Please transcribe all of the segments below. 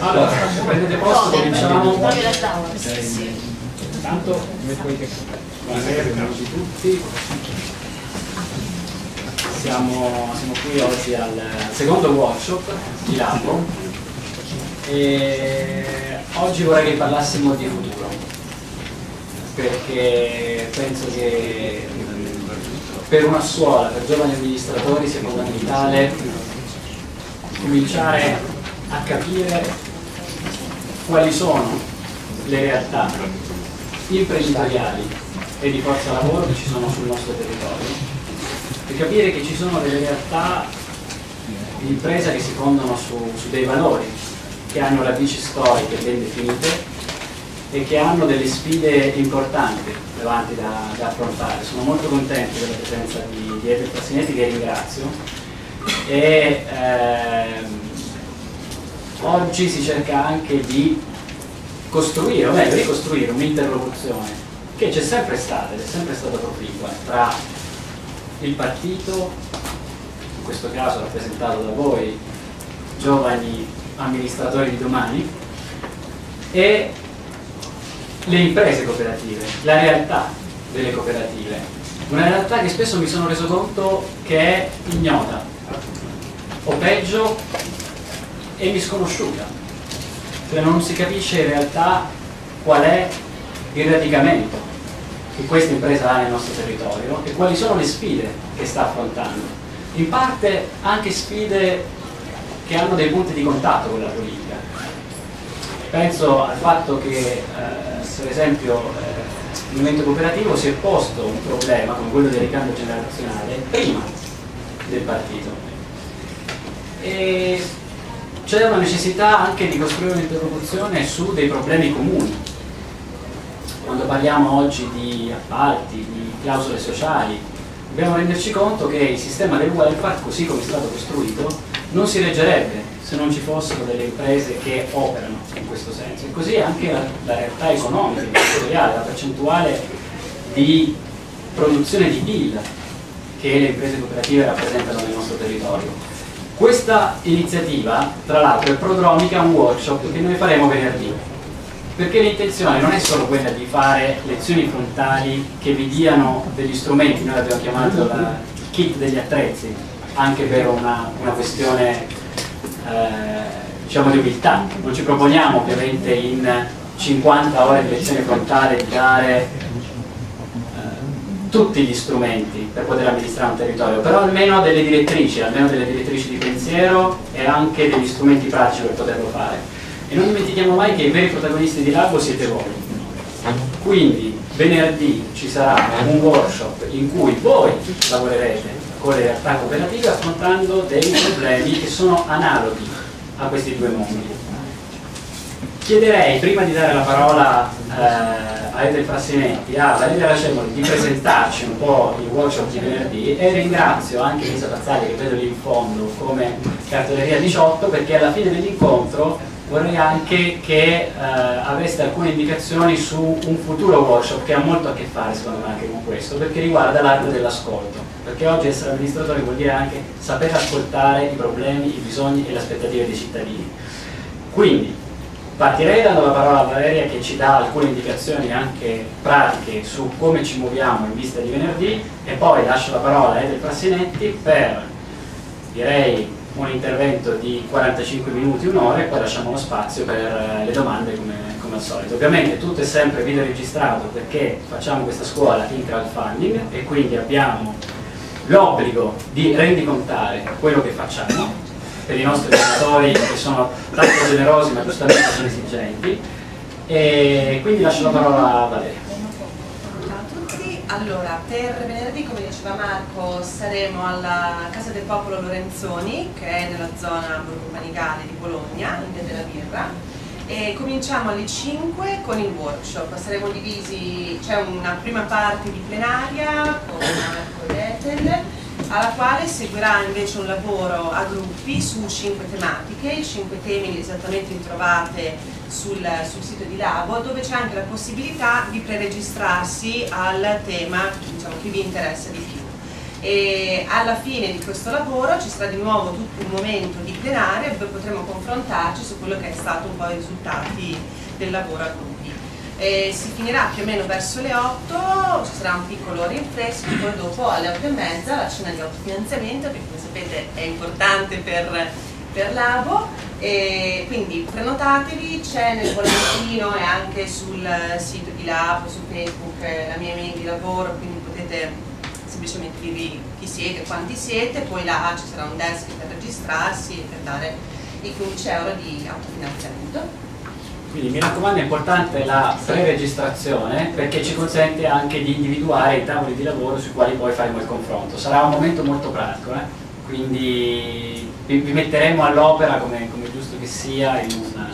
Allora, prendete posto, cominciamo. Intanto, buonasera, benvenuti tutti. Siamo, siamo qui oggi al secondo workshop di Labo e oggi vorrei che parlassimo di futuro perché penso che per una scuola, per giovani amministratori sia fondamentale cominciare a capire quali sono le realtà imprenditoriali e di forza lavoro che ci sono sul nostro territorio. E capire che ci sono delle realtà di impresa che si fondano su, su dei valori, che hanno radici storiche ben definite e che hanno delle sfide importanti davanti da, da affrontare. Sono molto contento della presenza di, di Eder Passinetti che ringrazio e ehm, oggi si cerca anche di costruire, o meglio ricostruire un'interlocuzione che c'è sempre stata ed è sempre stata proficua tra il partito, in questo caso rappresentato da voi, giovani amministratori di domani, e le imprese cooperative, la realtà delle cooperative, una realtà che spesso mi sono reso conto che è ignota, o peggio, è misconosciuta, cioè non si capisce in realtà qual è il radicamento che questa impresa ha nel nostro territorio e quali sono le sfide che sta affrontando. In parte anche sfide che hanno dei punti di contatto con la politica. Penso al fatto che, eh, per esempio, eh, il movimento cooperativo si è posto un problema come quello del ricambio generazionale prima del partito. E c'è una necessità anche di costruire un'interlocuzione su dei problemi comuni quando parliamo oggi di appalti, di clausole sociali, dobbiamo renderci conto che il sistema del welfare, così come è stato costruito, non si reggerebbe se non ci fossero delle imprese che operano in questo senso. E così anche la, la realtà economica, imprenditoriale, la percentuale di produzione di PIL che le imprese cooperative rappresentano nel nostro territorio. Questa iniziativa, tra l'altro, è prodromica a un workshop che noi faremo venerdì perché l'intenzione non è solo quella di fare lezioni frontali che vi diano degli strumenti, noi l'abbiamo chiamato la, il kit degli attrezzi, anche per una, una questione eh, diciamo di umiltà. Non ci proponiamo ovviamente in 50 ore di lezione frontale di dare eh, tutti gli strumenti per poter amministrare un territorio, però almeno delle direttrici, almeno delle direttrici di pensiero e anche degli strumenti pratici per poterlo fare e non dimentichiamo mai che i veri protagonisti di Lago siete voi. Quindi venerdì ci sarà un workshop in cui voi lavorerete con le realtà cooperative affrontando dei problemi che sono analoghi a questi due mondi. Chiederei, prima di dare la parola eh, a Edel Frassinetti, a Valeria Racemoli di presentarci un po' il workshop di venerdì e ringrazio anche Lisa Pazzaglia che vedo lì in fondo come cartoleria 18 perché alla fine dell'incontro vorrei anche che eh, aveste alcune indicazioni su un futuro workshop che ha molto a che fare secondo me anche con questo, perché riguarda l'arte dell'ascolto, perché oggi essere amministratore vuol dire anche saper ascoltare i problemi, i bisogni e le aspettative dei cittadini. Quindi partirei dando la parola a Valeria che ci dà alcune indicazioni anche pratiche su come ci muoviamo in vista di venerdì e poi lascio la parola a Edel Frassinetti per direi un intervento di 45 minuti, un'ora e poi lasciamo lo spazio per eh, le domande come, come, al solito. Ovviamente tutto è sempre video registrato perché facciamo questa scuola in crowdfunding e quindi abbiamo l'obbligo di rendicontare quello che facciamo per i nostri genitori che sono tanto generosi ma giustamente sono esigenti e quindi lascio la parola a Valeria. Allora, per venerdì, come diceva Marco, saremo alla Casa del Popolo Lorenzoni, che è nella zona Borgo Panigale di Bologna, in via della Birra, e cominciamo alle 5 con il workshop. Saremo divisi, c'è una prima parte di plenaria con Marco Detel alla quale seguirà invece un lavoro a gruppi su cinque tematiche, i cinque temi esattamente ritrovate sul, sul sito di Labo, dove c'è anche la possibilità di preregistrarsi al tema diciamo, che vi interessa di più. E alla fine di questo lavoro ci sarà di nuovo tutto un momento di plenaria dove potremo confrontarci su quello che è stato un po' i risultati del lavoro a gruppi. E si finirà più o meno verso le 8, ci sarà un piccolo rinfresco, poi dopo alle 8 e mezza la cena di autofinanziamento che come sapete è importante per, per l'ABO e quindi prenotatevi, c'è nel volantino e anche sul sito di Labo, su Facebook la mia email di lavoro, quindi potete semplicemente dirvi chi siete, quanti siete, poi là ci sarà un desk per registrarsi e per dare i 15 euro di autofinanziamento. Quindi mi raccomando è importante la pre-registrazione perché ci consente anche di individuare i tavoli di lavoro sui quali poi faremo il confronto. Sarà un momento molto pratico, eh? quindi vi, metteremo all'opera come, come, giusto che sia in, una,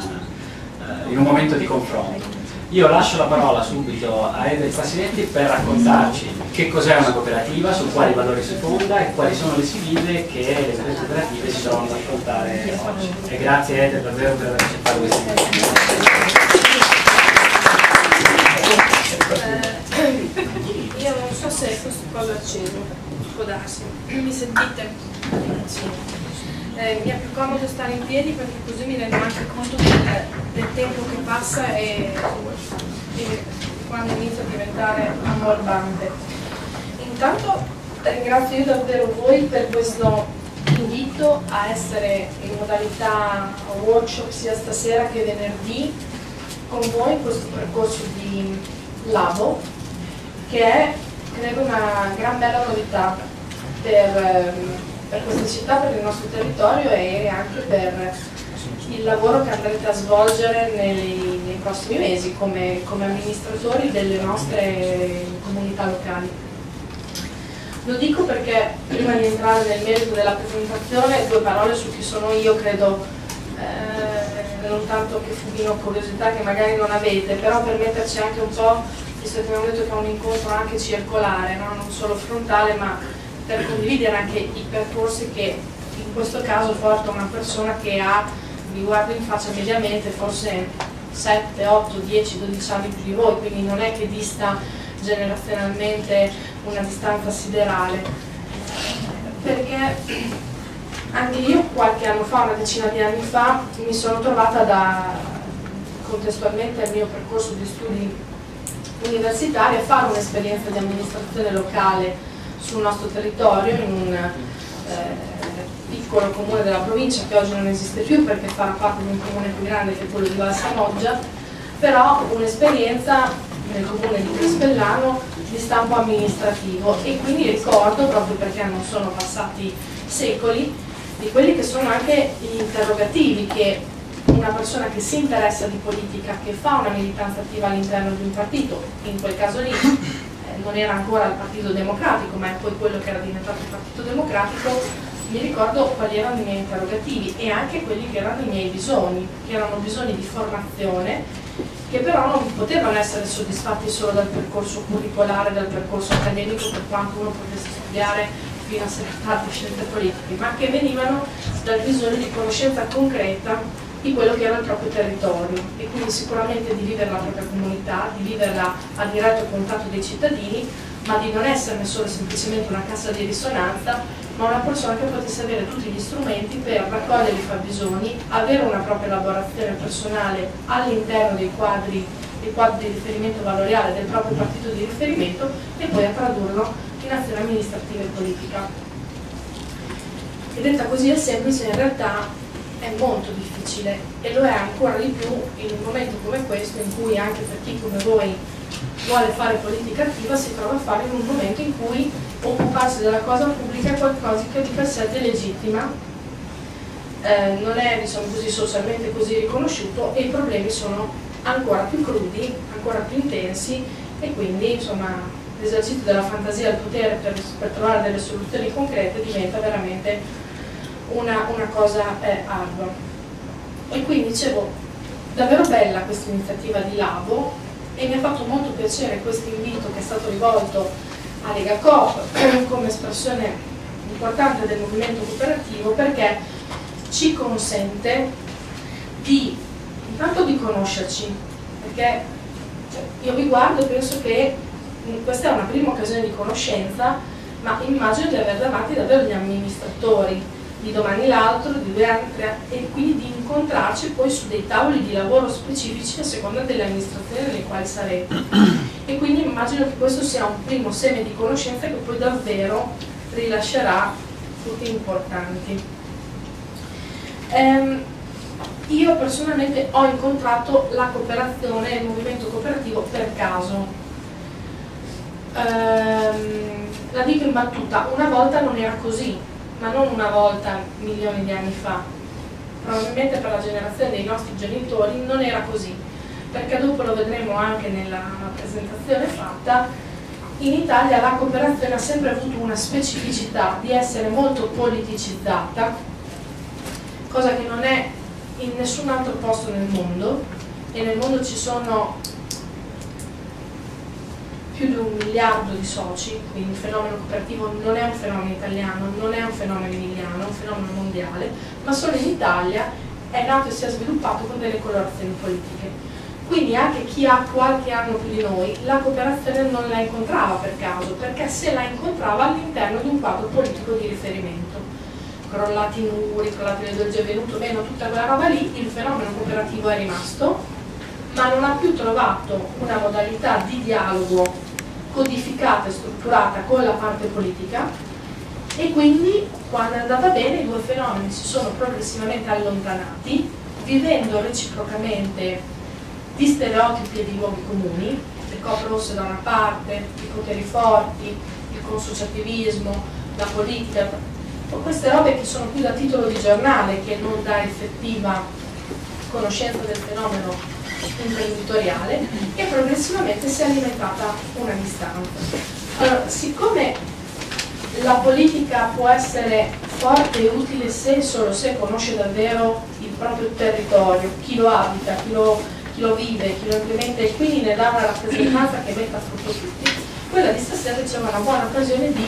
uh, in un momento di confronto. Io lascio la parola subito a Edel Fasinetti per raccontarci che cos'è una cooperativa, su quali valori si fonda e quali sono le sfide che le cooperative si trovano ad affrontare oggi. E grazie Edel davvero per aver accettato questa invitazione. Eh, io non so se questo cosa acceso, può darsi. Mi sentite? Sì eh, mi è più comodo stare in piedi perché così mi rendo anche conto del, del tempo che passa e, e, quando inizia a diventare ammorbante. Intanto ringrazio io davvero voi per questo invito a essere in modalità workshop sia stasera che venerdì con voi in questo percorso di Labo che è credo una gran bella novità per ehm, per questa città, per il nostro territorio e anche per il lavoro che andrete a svolgere nei, nei prossimi mesi come, come, amministratori delle nostre comunità locali. Lo dico perché prima di entrare nel merito della presentazione due parole su chi sono io credo eh, non tanto che fubino curiosità che magari non avete, però per metterci anche un po', visto che abbiamo detto che è un incontro anche circolare, no? non solo frontale ma per condividere anche i percorsi che in questo caso porta una persona che ha, vi guardo in faccia mediamente, forse 7, 8, 10, 12 anni più di voi, quindi non è che dista generazionalmente una distanza siderale. Perché anche io qualche anno fa, una decina di anni fa, mi sono trovata da, contestualmente al mio percorso di studi universitari a fare un'esperienza di amministrazione locale sul nostro territorio in un eh, piccolo comune della provincia che oggi non esiste più perché farà parte di un comune più grande che è quello di Valsamoggia, però un'esperienza nel comune di Crispellano di stampo amministrativo. E quindi ricordo, proprio perché non sono passati secoli, di quelli che sono anche gli interrogativi che una persona che si interessa di politica, che fa una militanza attiva all'interno di un partito, in quel caso lì non era ancora il Partito Democratico, ma è poi quello che era diventato il Partito Democratico, mi ricordo quali erano i miei interrogativi e anche quelli che erano i miei bisogni, che erano bisogni di formazione, che però non potevano essere soddisfatti solo dal percorso curricolare, dal percorso accademico, per quanto uno potesse studiare fino a tardi scienze politiche, ma che venivano dal bisogno di conoscenza concreta di quello che era il proprio territorio e quindi sicuramente di vivere la propria comunità, di viverla a diretto contatto dei cittadini, ma di non esserne solo semplicemente una cassa di risonanza, ma una persona che potesse avere tutti gli strumenti per raccogliere i fabbisogni, avere una propria elaborazione personale all'interno dei quadri, dei quadri di riferimento valoriale del proprio partito di riferimento e poi a tradurlo in azione amministrativa e politica. E detta così è semplice, in realtà è molto difficile e lo è ancora di più in un momento come questo in cui anche per chi come voi vuole fare politica attiva si trova a fare in un momento in cui occuparsi della cosa pubblica è qualcosa che di per sé è legittima, eh, non è diciamo così, socialmente così riconosciuto e i problemi sono ancora più crudi, ancora più intensi e quindi insomma l'esercizio della fantasia del potere per, per trovare delle soluzioni concrete diventa veramente una, una cosa eh, ardua. E quindi dicevo, davvero bella questa iniziativa di Labo e mi ha fatto molto piacere questo invito che è stato rivolto a Lega Coop come espressione importante del movimento cooperativo perché ci consente di intanto di conoscerci, perché cioè, io vi guardo e penso che questa è una prima occasione di conoscenza, ma immagino di avere davanti davvero gli amministratori di domani l'altro, di due anni, e quindi di incontrarci poi su dei tavoli di lavoro specifici a seconda delle amministrazioni nelle quali sarete. E quindi immagino che questo sia un primo seme di conoscenza che poi davvero rilascerà frutti importanti. Ehm, io personalmente ho incontrato la cooperazione, il movimento cooperativo per caso. Ehm, la dico in battuta, una volta non era così, ma non una volta milioni di anni fa. Probabilmente per la generazione dei nostri genitori non era così, perché dopo lo vedremo anche nella presentazione fatta, in Italia la cooperazione ha sempre avuto una specificità di essere molto politicizzata, cosa che non è in nessun altro posto nel mondo e nel mondo ci sono più di un miliardo di soci, quindi il fenomeno cooperativo non è un fenomeno italiano, non è un fenomeno emiliano, è un fenomeno mondiale, ma solo in Italia è nato e si è sviluppato con delle colorazioni politiche. Quindi anche chi ha qualche anno più di noi la cooperazione non la incontrava per caso, perché se la incontrava all'interno di un quadro politico di riferimento. Crollati i muri, crollati le dolci è venuto meno, tutta quella roba lì, il fenomeno cooperativo è rimasto, ma non ha più trovato una modalità di dialogo codificata e strutturata con la parte politica e quindi quando è andata bene i due fenomeni si sono progressivamente allontanati vivendo reciprocamente di stereotipi e di luoghi comuni, le coppe rosse da una parte, i poteri forti, il consociativismo, la politica, queste robe che sono più da titolo di giornale che non da effettiva conoscenza del fenomeno imprenditoriale e progressivamente si è alimentata una distanza. Allora, siccome la politica può essere forte e utile se e solo se conosce davvero il proprio territorio, chi lo abita, chi lo, chi lo vive, chi lo implementa e quindi ne dà una rappresentanza che metta a frutto tutti, quella di stasera è una buona occasione di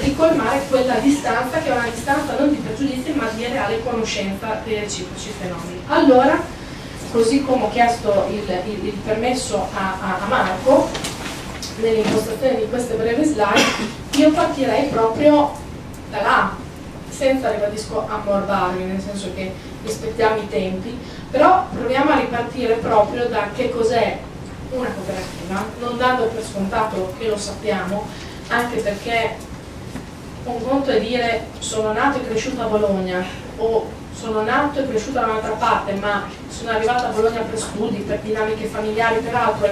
ricolmare quella distanza che è una distanza non di pregiudizi ma di reale conoscenza dei reciproci fenomeni. Allora, così come ho chiesto il, il, il permesso a, a, a Marco nell'impostazione di queste brevi slide, io partirei proprio da là, senza, ribadisco, ammorbarmi, nel senso che rispettiamo i tempi, però proviamo a ripartire proprio da che cos'è una cooperativa, non dando per scontato che lo sappiamo, anche perché un conto è dire sono nato e cresciuto a Bologna o sono nato e cresciuto da un'altra parte, ma sono arrivata a Bologna per studi, per dinamiche familiari, per altro,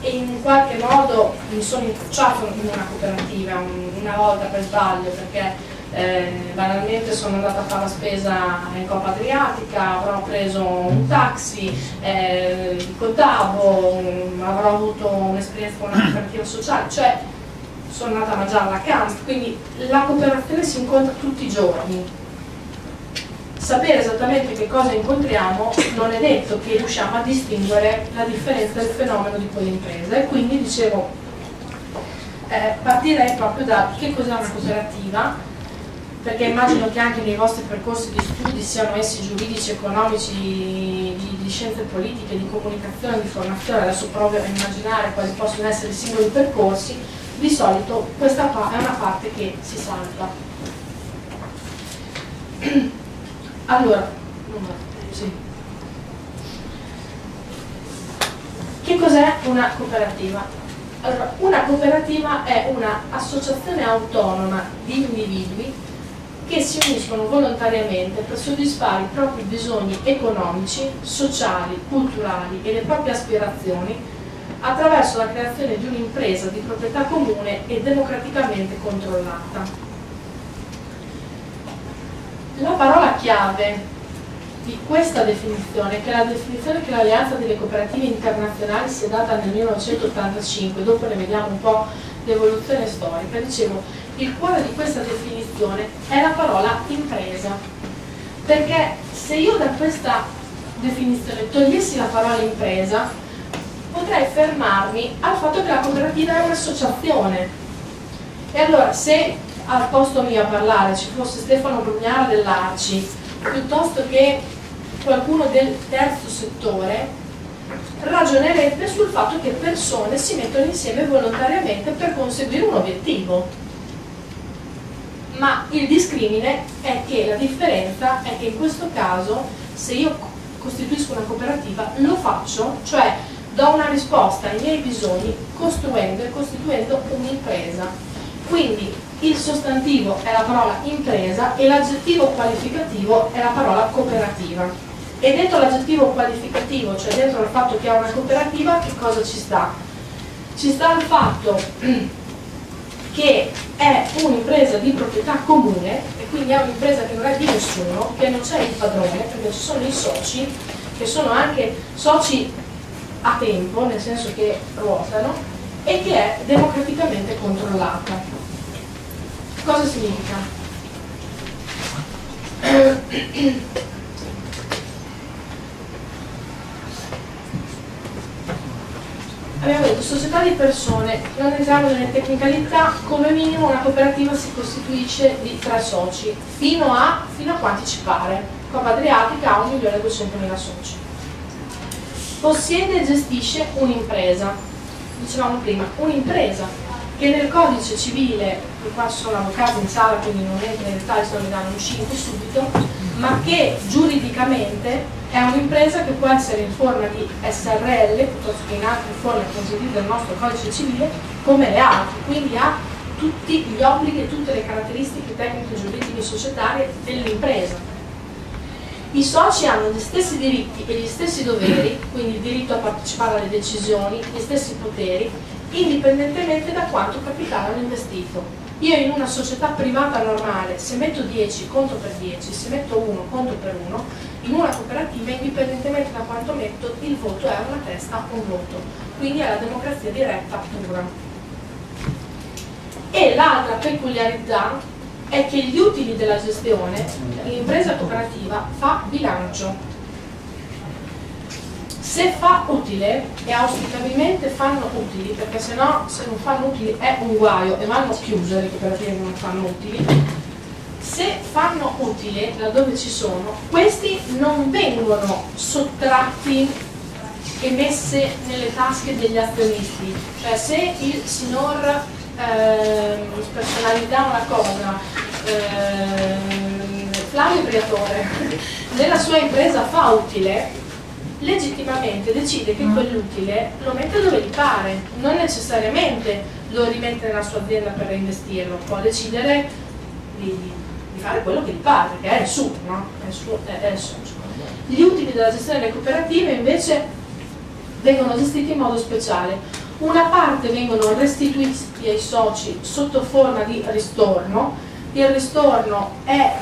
e in qualche modo mi sono incrociato in una cooperativa una volta per sbaglio, perché eh, banalmente sono andata a fare la spesa in Coppa Adriatica, avrò preso un taxi, eh, contavo, avrò avuto un'esperienza con una cooperativa sociale, cioè sono andata a mangiare alla CAMS, quindi la cooperazione si incontra tutti i giorni, sapere esattamente che cosa incontriamo non è detto che riusciamo a distinguere la differenza del fenomeno di quell'impresa e quindi dicevo eh, partirei proprio da che cos'è una cooperativa perché immagino che anche nei vostri percorsi di studi siano essi giuridici, economici, di, di scienze politiche, di comunicazione, di formazione, adesso provo a immaginare quali possono essere i singoli percorsi, di solito questa è una parte che si salta. Allora, sì. che cos'è una cooperativa? Allora, una cooperativa è un'associazione autonoma di individui che si uniscono volontariamente per soddisfare i propri bisogni economici, sociali, culturali e le proprie aspirazioni attraverso la creazione di un'impresa di proprietà comune e democraticamente controllata. La parola chiave di questa definizione, che è la definizione che l'Alleanza delle Cooperative Internazionali si è data nel 1985, dopo ne vediamo un po' l'evoluzione storica, dicevo, il cuore di questa definizione è la parola impresa, perché se io da questa definizione togliessi la parola impresa, potrei fermarmi al fatto che la cooperativa è un'associazione. E allora se al posto mio a parlare ci fosse Stefano Brugnara dell'Arci, piuttosto che qualcuno del terzo settore, ragionerebbe sul fatto che persone si mettono insieme volontariamente per conseguire un obiettivo. Ma il discrimine è che la differenza è che in questo caso se io costituisco una cooperativa lo faccio, cioè do una risposta ai miei bisogni costruendo e costituendo un'impresa. Quindi il sostantivo è la parola impresa e l'aggettivo qualificativo è la parola cooperativa. E dentro l'aggettivo qualificativo, cioè dentro il fatto che ha una cooperativa, che cosa ci sta? Ci sta il fatto che è un'impresa di proprietà comune e quindi è un'impresa che non è di nessuno, che non c'è il padrone, perché ci sono i soci, che sono anche soci a tempo, nel senso che ruotano, e che è democraticamente controllata. Cosa significa? abbiamo detto società di persone, non entriamo nelle tecnicalità, come minimo una cooperativa si costituisce di tre soci, fino a, fino a quanti ci pare. Coppa Adriatica ha 1.200.000 soci. Possiede e gestisce un'impresa, dicevamo prima, un'impresa che nel codice civile, qua sono avvocati in sala quindi non entro in dettagli, se mi danno un 5 subito, ma che giuridicamente è un'impresa che può essere in forma di SRL piuttosto che in altre forme consentite dal nostro codice civile come le altre, quindi ha tutti gli obblighi e tutte le caratteristiche tecniche, giuridiche e societarie dell'impresa. I soci hanno gli stessi diritti e gli stessi doveri, quindi il diritto a partecipare alle decisioni, gli stessi poteri, indipendentemente da quanto capitale hanno investito. Io in una società privata normale, se metto 10 conto per 10, se metto 1 conto per 1, in una cooperativa, indipendentemente da quanto metto, il voto è una testa, un voto. Quindi è la democrazia diretta pura. E l'altra peculiarità è che gli utili della gestione, l'impresa cooperativa fa bilancio se fa utile e auspicabilmente fanno utili perché se no se non fanno utili è un guaio e vanno chiuse le cooperative che non fanno utili. Se fanno utile laddove ci sono questi non vengono sottratti e messe nelle tasche degli azionisti. Cioè se il signor eh, personalità una cosa eh, Flavio Briatore nella sua impresa fa utile legittimamente decide che mm. quell'utile lo mette dove gli pare, non necessariamente lo rimette nella sua azienda per reinvestirlo, può decidere di, di fare quello che gli pare, perché è il suo, no? È il suo, è, è il suo. Gli utili della gestione delle cooperative invece vengono gestiti in modo speciale. Una parte vengono restituiti ai soci sotto forma di ristorno, il ristorno è,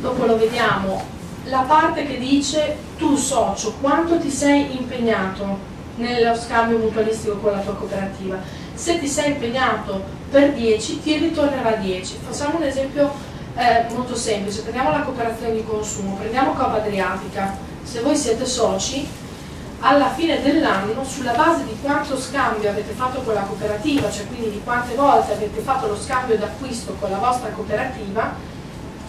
dopo lo vediamo, la parte che dice tu socio quanto ti sei impegnato nello scambio mutualistico con la tua cooperativa? Se ti sei impegnato per 10 ti ritornerà 10 facciamo un esempio eh, molto semplice. Prendiamo la cooperazione di consumo prendiamo Copa Adriatica. Se voi siete soci alla fine dell'anno sulla base di quanto scambio avete fatto con la cooperativa cioè quindi di quante volte avete fatto lo scambio d'acquisto con la vostra cooperativa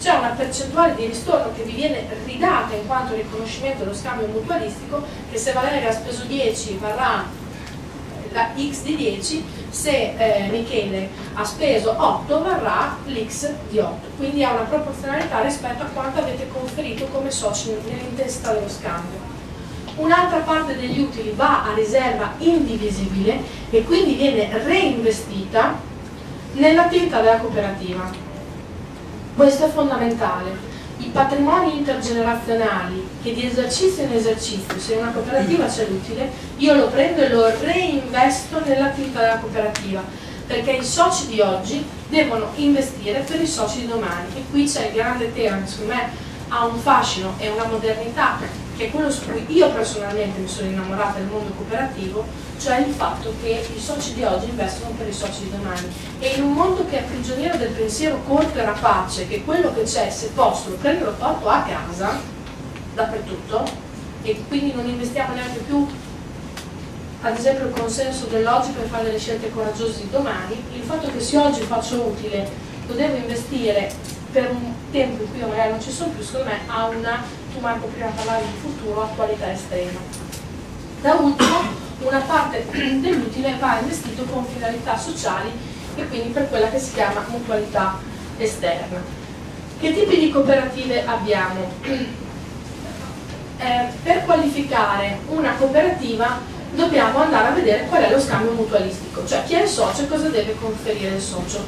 c'è una percentuale di ristorno che vi viene ridata in quanto riconoscimento dello scambio mutualistico che se Valeria ha speso 10 varrà la x di 10 se eh, Michele ha speso 8 varrà l'x di 8 quindi ha una proporzionalità rispetto a quanto avete conferito come soci nell'intensità dello scambio. Un'altra parte degli utili va a riserva indivisibile e quindi viene reinvestita nell'attività della cooperativa questo è fondamentale. I patrimoni intergenerazionali che di esercizio in esercizio, se una cooperativa c'è l'utile, io lo prendo e lo reinvesto nell'attività della cooperativa, perché i soci di oggi devono investire per i soci di domani. E qui c'è il grande tema che secondo me ha un fascino e una modernità che è quello su cui io personalmente mi sono innamorata del mondo cooperativo, cioè il fatto che i soci di oggi investono per i soci di domani. E in un mondo che è prigioniero del pensiero corto e rapace, che quello che c'è, se posso, lo prendo lo porto a casa, dappertutto, e quindi non investiamo neanche più ad esempio il consenso dell'oggi per fare delle scelte coraggiose di domani, il fatto che se oggi faccio utile lo devo investire per un tempo in cui io magari non ci sono più, secondo me ha una, tu Marco prima parlavi di futuro, attualità estrema. Da ultimo, una parte dell'utile va investito con finalità sociali e quindi per quella che si chiama mutualità esterna. Che tipi di cooperative abbiamo? Eh, per qualificare una cooperativa dobbiamo andare a vedere qual è lo scambio mutualistico, cioè chi è il socio e cosa deve conferire il socio.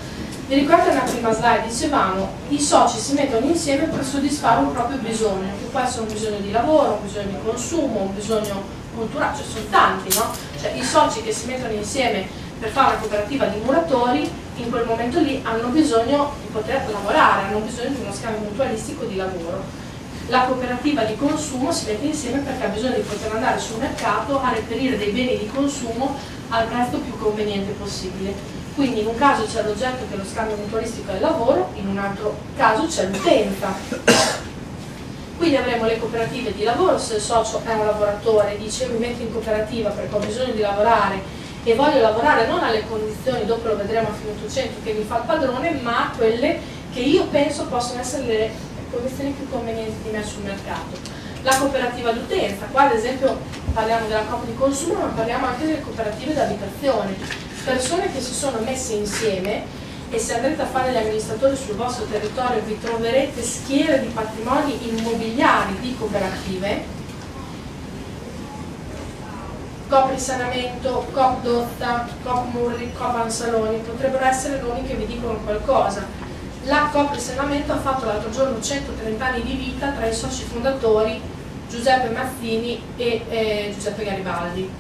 Vi ricordate nella prima slide? Dicevamo i soci si mettono insieme per soddisfare un proprio bisogno, che può essere un bisogno di lavoro, un bisogno di consumo, un bisogno culturale, cioè sono tanti, no? Cioè i soci che si mettono insieme per fare una cooperativa di muratori in quel momento lì hanno bisogno di poter lavorare, hanno bisogno di uno scambio mutualistico di lavoro la cooperativa di consumo si mette insieme perché ha bisogno di poter andare sul mercato a reperire dei beni di consumo al prezzo più conveniente possibile. Quindi in un caso c'è l'oggetto che è lo scambio mutualistico del lavoro, in un altro caso c'è l'utenza. Quindi avremo le cooperative di lavoro, se il socio è un lavoratore e dice mi metto in cooperativa perché ho bisogno di lavorare e voglio lavorare non alle condizioni, dopo lo vedremo a fine 800, che mi fa il padrone, ma a quelle che io penso possono essere le condizioni più convenienti di me sul mercato. La cooperativa d'utenza, qua ad esempio parliamo della coop di consumo, ma parliamo anche delle cooperative d'abitazione, persone che si sono messe insieme e se andrete a fare gli amministratori sul vostro territorio vi troverete schiere di patrimoni immobiliari di cooperative Coop Risanamento, Coop Dotta, Coop Murri, Coop Ansaloni potrebbero essere nomi che vi dicono qualcosa la Coop Risanamento ha fatto l'altro giorno 130 anni di vita tra i soci fondatori Giuseppe Mazzini e eh, Giuseppe Garibaldi,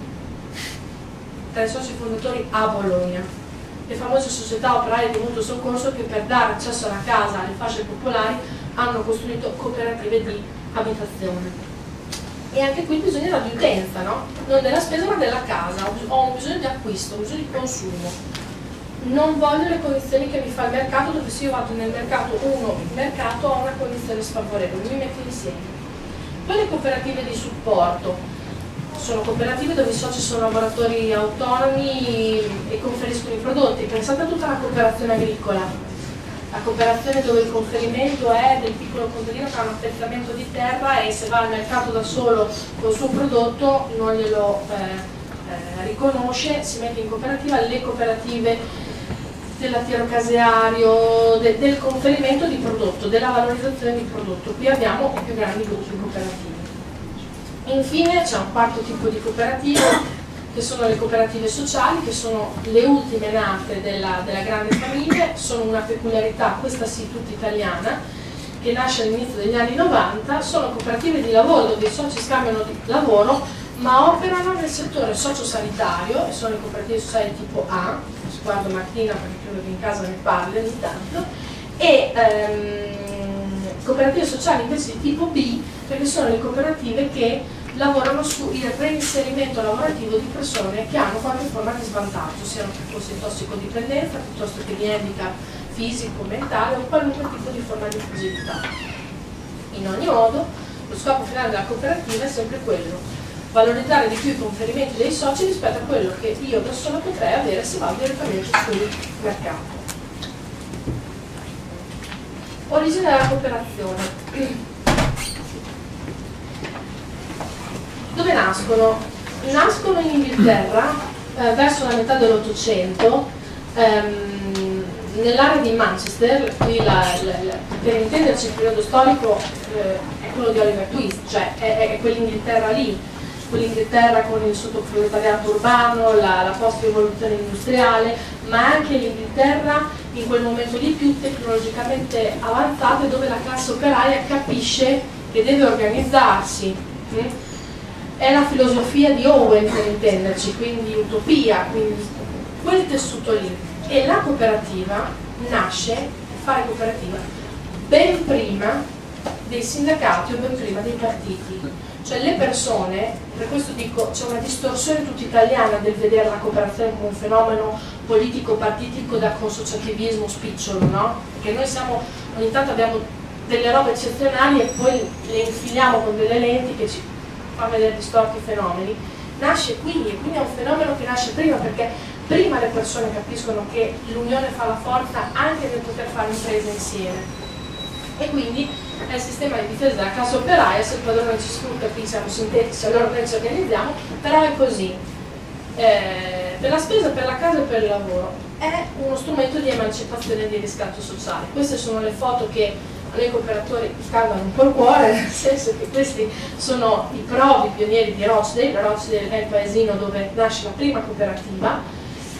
tra i soci fondatori a Bologna. Le famose società operaie di mutuo soccorso che per dare accesso alla casa alle fasce popolari hanno costruito cooperative di abitazione. E anche qui bisogna di utenza, no? non della spesa ma della casa, ho un bisogno di acquisto, un bisogno di consumo non voglio le condizioni che mi fa il mercato dove se io vado nel mercato uno il mercato ha una condizione sfavorevole, mi metto insieme. Poi le cooperative di supporto sono cooperative dove i soci sono lavoratori autonomi e conferiscono i prodotti. Pensate a tutta la cooperazione agricola, la cooperazione dove il conferimento è del piccolo contadino che ha un appezzamento di terra e se va al mercato da solo col suo prodotto non glielo eh, eh, riconosce, si mette in cooperativa, le cooperative del lattiero caseario, de, del conferimento di prodotto, della valorizzazione di prodotto. Qui abbiamo i più grandi gruppi cooperativi. Infine c'è un quarto tipo di cooperative che sono le cooperative sociali, che sono le ultime nate della, della grande famiglia, sono una peculiarità, questa sì tutta italiana, che nasce all'inizio degli anni 90, sono cooperative di lavoro dove i soci scambiano di lavoro ma operano nel settore sociosanitario e sono le cooperative sociali tipo A, guardo Martina perché credo che in casa ne parli ogni tanto, e ehm, cooperative sociali invece di tipo B perché sono le cooperative che lavorano sul reinserimento lavorativo di persone che hanno qualche forma di svantaggio, siano fosse tossicodipendenza piuttosto che di handicap fisico, mentale o qualunque tipo di forma di fragilità. In ogni modo, lo scopo finale della cooperativa è sempre quello, valorizzare di più i conferimenti dei soci rispetto a quello che io da sola potrei avere se vado direttamente sul mercato. Origine della cooperazione. Dove nascono? Nascono in Inghilterra eh, verso la metà dell'Ottocento ehm, nell'area di Manchester, la, la, la, per intenderci il periodo storico eh, è quello di Oliver Twist, cioè è, è quell'Inghilterra lì, quell'Inghilterra con il sottoproletariato urbano, la, la post-rivoluzione industriale, ma anche l'Inghilterra in quel momento lì più tecnologicamente avanzata dove la classe operaia capisce che deve organizzarsi. Hm? È la filosofia di Owen per intenderci, quindi utopia, quindi quel tessuto lì. E la cooperativa nasce, fare cooperativa, ben prima dei sindacati o ben prima dei partiti cioè le persone, per questo dico, c'è una distorsione tutta italiana del vedere la cooperazione come un fenomeno politico-partitico da consociativismo spicciolo, no? Perché noi siamo, ogni tanto abbiamo delle robe eccezionali e poi le infiliamo con delle lenti che ci fanno vedere distorti i fenomeni. Nasce qui, e quindi è un fenomeno che nasce prima perché prima le persone capiscono che l'unione fa la forza anche nel poter fare impresa insieme. E quindi è il sistema di difesa della classe operaia, se il padrone ci sfrutta, qui siamo sintetici, allora noi ci organizziamo, però è così. Eh, per la spesa, per la casa e per il lavoro è uno strumento di emancipazione e di riscatto sociale. Queste sono le foto che a noi cooperatori scaldano un po' il cuore, nel senso che questi sono i provi pionieri di Rochdale, Rochdale è il paesino dove nasce la prima cooperativa,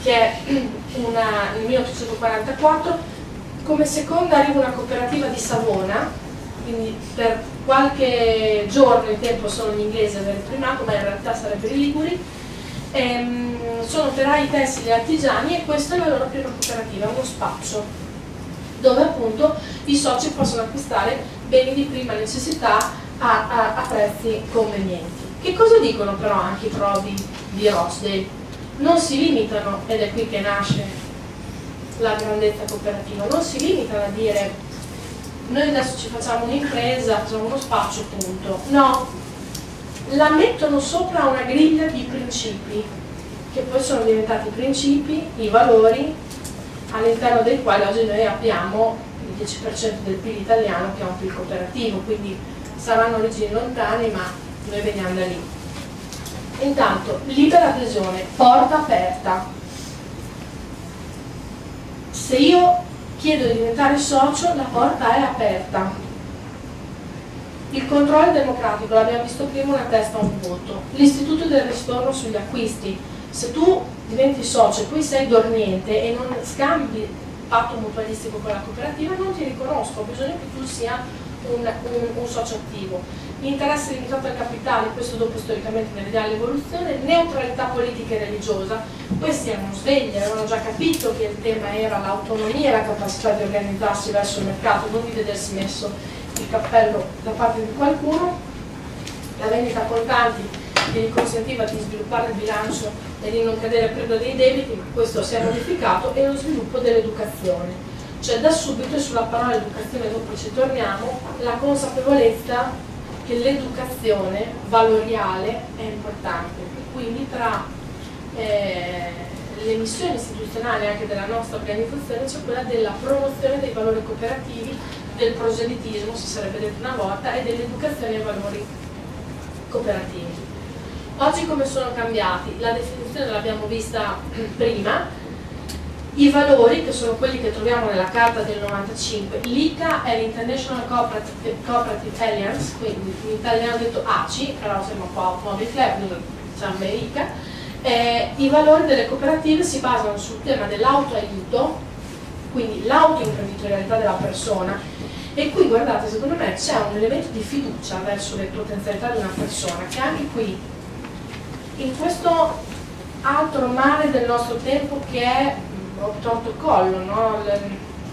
che è una, nel 1844, come seconda arriva una cooperativa di Savona, quindi per qualche giorno in tempo sono gli inglesi ad aver primato, ma in realtà sarebbero i liguri, ehm, sono operai tessili e artigiani e questa è la loro prima cooperativa, uno spaccio, dove appunto i soci possono acquistare beni di prima necessità a, a, a prezzi convenienti. Che cosa dicono però anche i provi di Rochdale? Non si limitano, ed è qui che nasce la grandezza cooperativa, non si limitano a dire noi adesso ci facciamo un'impresa, facciamo uno spaccio, punto. No, la mettono sopra una griglia di principi, che poi sono diventati i principi, i valori, all'interno dei quali oggi noi abbiamo il 10% del PIL italiano che è un PIL cooperativo, quindi saranno origini lontane, ma noi veniamo da lì. Intanto, libera adesione, porta aperta. Se io chiedo di diventare socio, la porta è aperta. Il controllo democratico, l'abbiamo visto prima, una testa, un voto. L'istituto del ristorno sugli acquisti. Se tu diventi socio e poi sei dormiente e non scambi patto mutualistico con la cooperativa, non ti riconosco, ho bisogno che tu sia un, un, un socio attivo. Interesse limitato al capitale, questo dopo storicamente ne vediamo l'evoluzione, neutralità politica e religiosa, questi erano svegli, avevano già capito che il tema era l'autonomia e la capacità di organizzarsi verso il mercato, non di vedersi messo il cappello da parte di qualcuno, la vendita contanti che gli consentiva di sviluppare il bilancio e di non cadere preda dei debiti, questo si è modificato, e lo sviluppo dell'educazione. Cioè da subito, e sulla parola educazione dopo ci torniamo, la consapevolezza che l'educazione valoriale è importante e quindi tra eh, le missioni istituzionali anche della nostra organizzazione c'è quella della promozione dei valori cooperativi, del proselitismo, si sarebbe detto una volta, e dell'educazione ai valori cooperativi. Oggi come sono cambiati? La definizione l'abbiamo vista prima, i valori, che sono quelli che troviamo nella carta del 95, l'ICA è l'International Cooperative, Cooperative Alliance, quindi in italiano detto ACI, però siamo un po' Automobile Club, dove diciamo ICA, eh, i valori delle cooperative si basano sul tema dell'autoaiuto, quindi l'autoimprenditorialità della persona, e qui guardate, secondo me c'è un elemento di fiducia verso le potenzialità di una persona che anche qui, in questo altro mare del nostro tempo che è torto collo, no?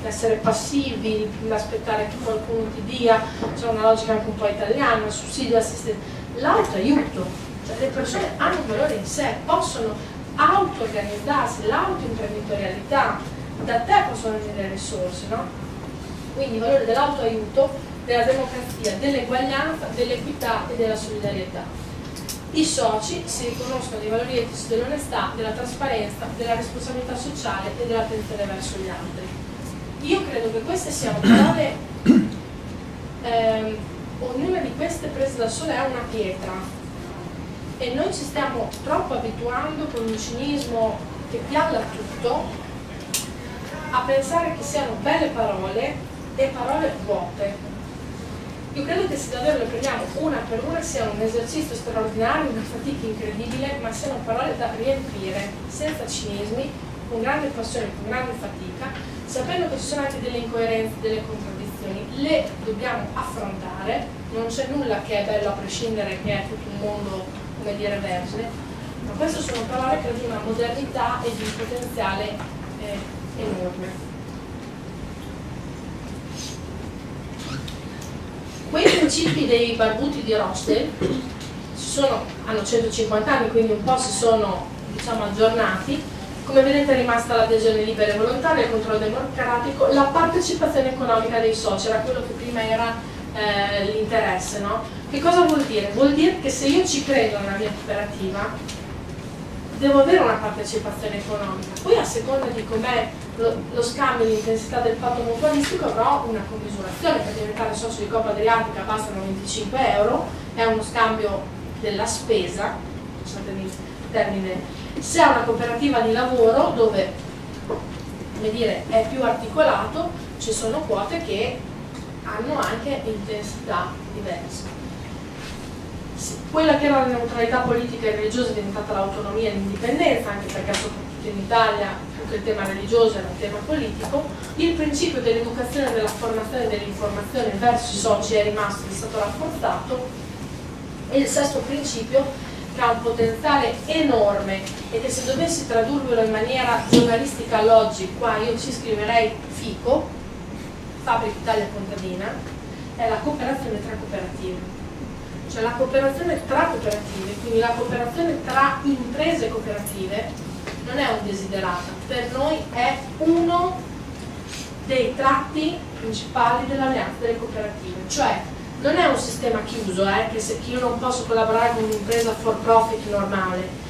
l'essere passivi, l'aspettare che qualcuno ti dia, c'è una logica anche un po' italiana, sussidio assistenza, l'autoaiuto, cioè le persone hanno un valore in sé, possono auto-organizzarsi, l'autoimprenditorialità, da te possono venire risorse, no? Quindi il valore dell'autoaiuto, della democrazia, dell'eguaglianza, dell'equità e della solidarietà i soci si riconoscono dei valori etici dell'onestà, della trasparenza, della responsabilità sociale e dell'attenzione verso gli altri. Io credo che queste siano parole, ehm, ognuna di queste prese da sola è una pietra e noi ci stiamo troppo abituando con un cinismo che pialla tutto a pensare che siano belle parole e parole vuote io credo che se davvero le prendiamo una per una sia un esercizio straordinario, una fatica incredibile, ma siano parole da riempire, senza cinismi, con grande passione, con grande fatica, sapendo che ci sono anche delle incoerenze, delle contraddizioni, le dobbiamo affrontare, non c'è nulla che è bello a prescindere che è tutto un mondo, come dire, vergine, ma queste sono parole che hanno una modernità e di un potenziale eh, enorme. Quei principi dei barbuti di Rochdale sono, hanno 150 anni, quindi un po' si sono diciamo, aggiornati. Come vedete è rimasta l'adesione libera e volontaria, il controllo democratico, la partecipazione economica dei soci, era quello che prima era eh, l'interesse. No? Che cosa vuol dire? Vuol dire che se io ci credo nella mia cooperativa, devo avere una partecipazione economica. Poi a seconda di com'è lo, lo, scambio e l'intensità del patto mutualistico avrò una commisurazione, per diventare socio di Coppa Adriatica bastano 25 euro, è uno scambio della spesa, scusatemi il termine, se è una cooperativa di lavoro dove dire, è più articolato, ci sono quote che hanno anche intensità diverse. Quella che era la neutralità politica e religiosa è diventata l'autonomia e l'indipendenza, anche perché soprattutto in Italia il tema religioso era un tema politico, il principio dell'educazione della formazione e dell'informazione verso i soci è rimasto, è stato rafforzato e il sesto principio che ha un potenziale enorme e che se dovessi tradurvelo in maniera giornalistica all'oggi, qua io ci scriverei FICO, Fabbrica Italia Contadina, è la cooperazione tra cooperative. Cioè la cooperazione tra cooperative, quindi la cooperazione tra imprese cooperative, non è un desiderata, per noi è uno dei tratti principali dell'alleanza delle cooperative, cioè non è un sistema chiuso, eh, che, se, che io non posso collaborare con un'impresa for profit normale,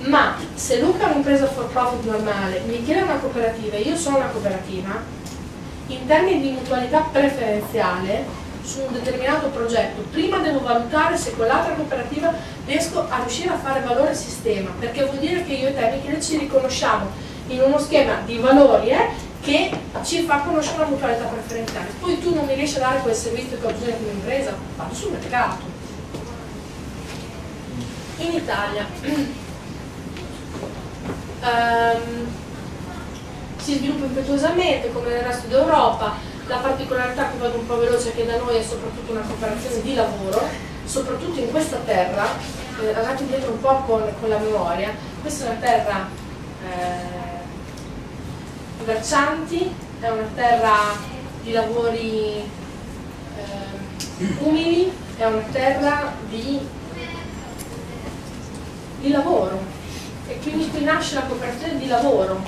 ma se Luca è un'impresa for profit normale, Michele è una cooperativa e io sono una cooperativa, in termini di mutualità preferenziale su un determinato progetto, prima devo valutare se quell'altra cooperativa riesco a riuscire a fare valore sistema, perché vuol dire che io e te Michele ci riconosciamo in uno schema di valori eh, che ci fa conoscere la mutualità preferenziale. Poi tu non mi riesci a dare quel servizio che ho bisogno come impresa, vado sul mercato. In Italia um, si sviluppa impetuosamente come nel resto d'Europa, la particolarità che vado un po' veloce è che da noi è soprattutto una cooperazione di lavoro, soprattutto in questa terra, eh, andate indietro un po' con, con, la memoria, questa è una terra eh, Vercianti è una terra di lavori eh, umili, è una terra di, di lavoro. E quindi qui nasce la cooperazione di lavoro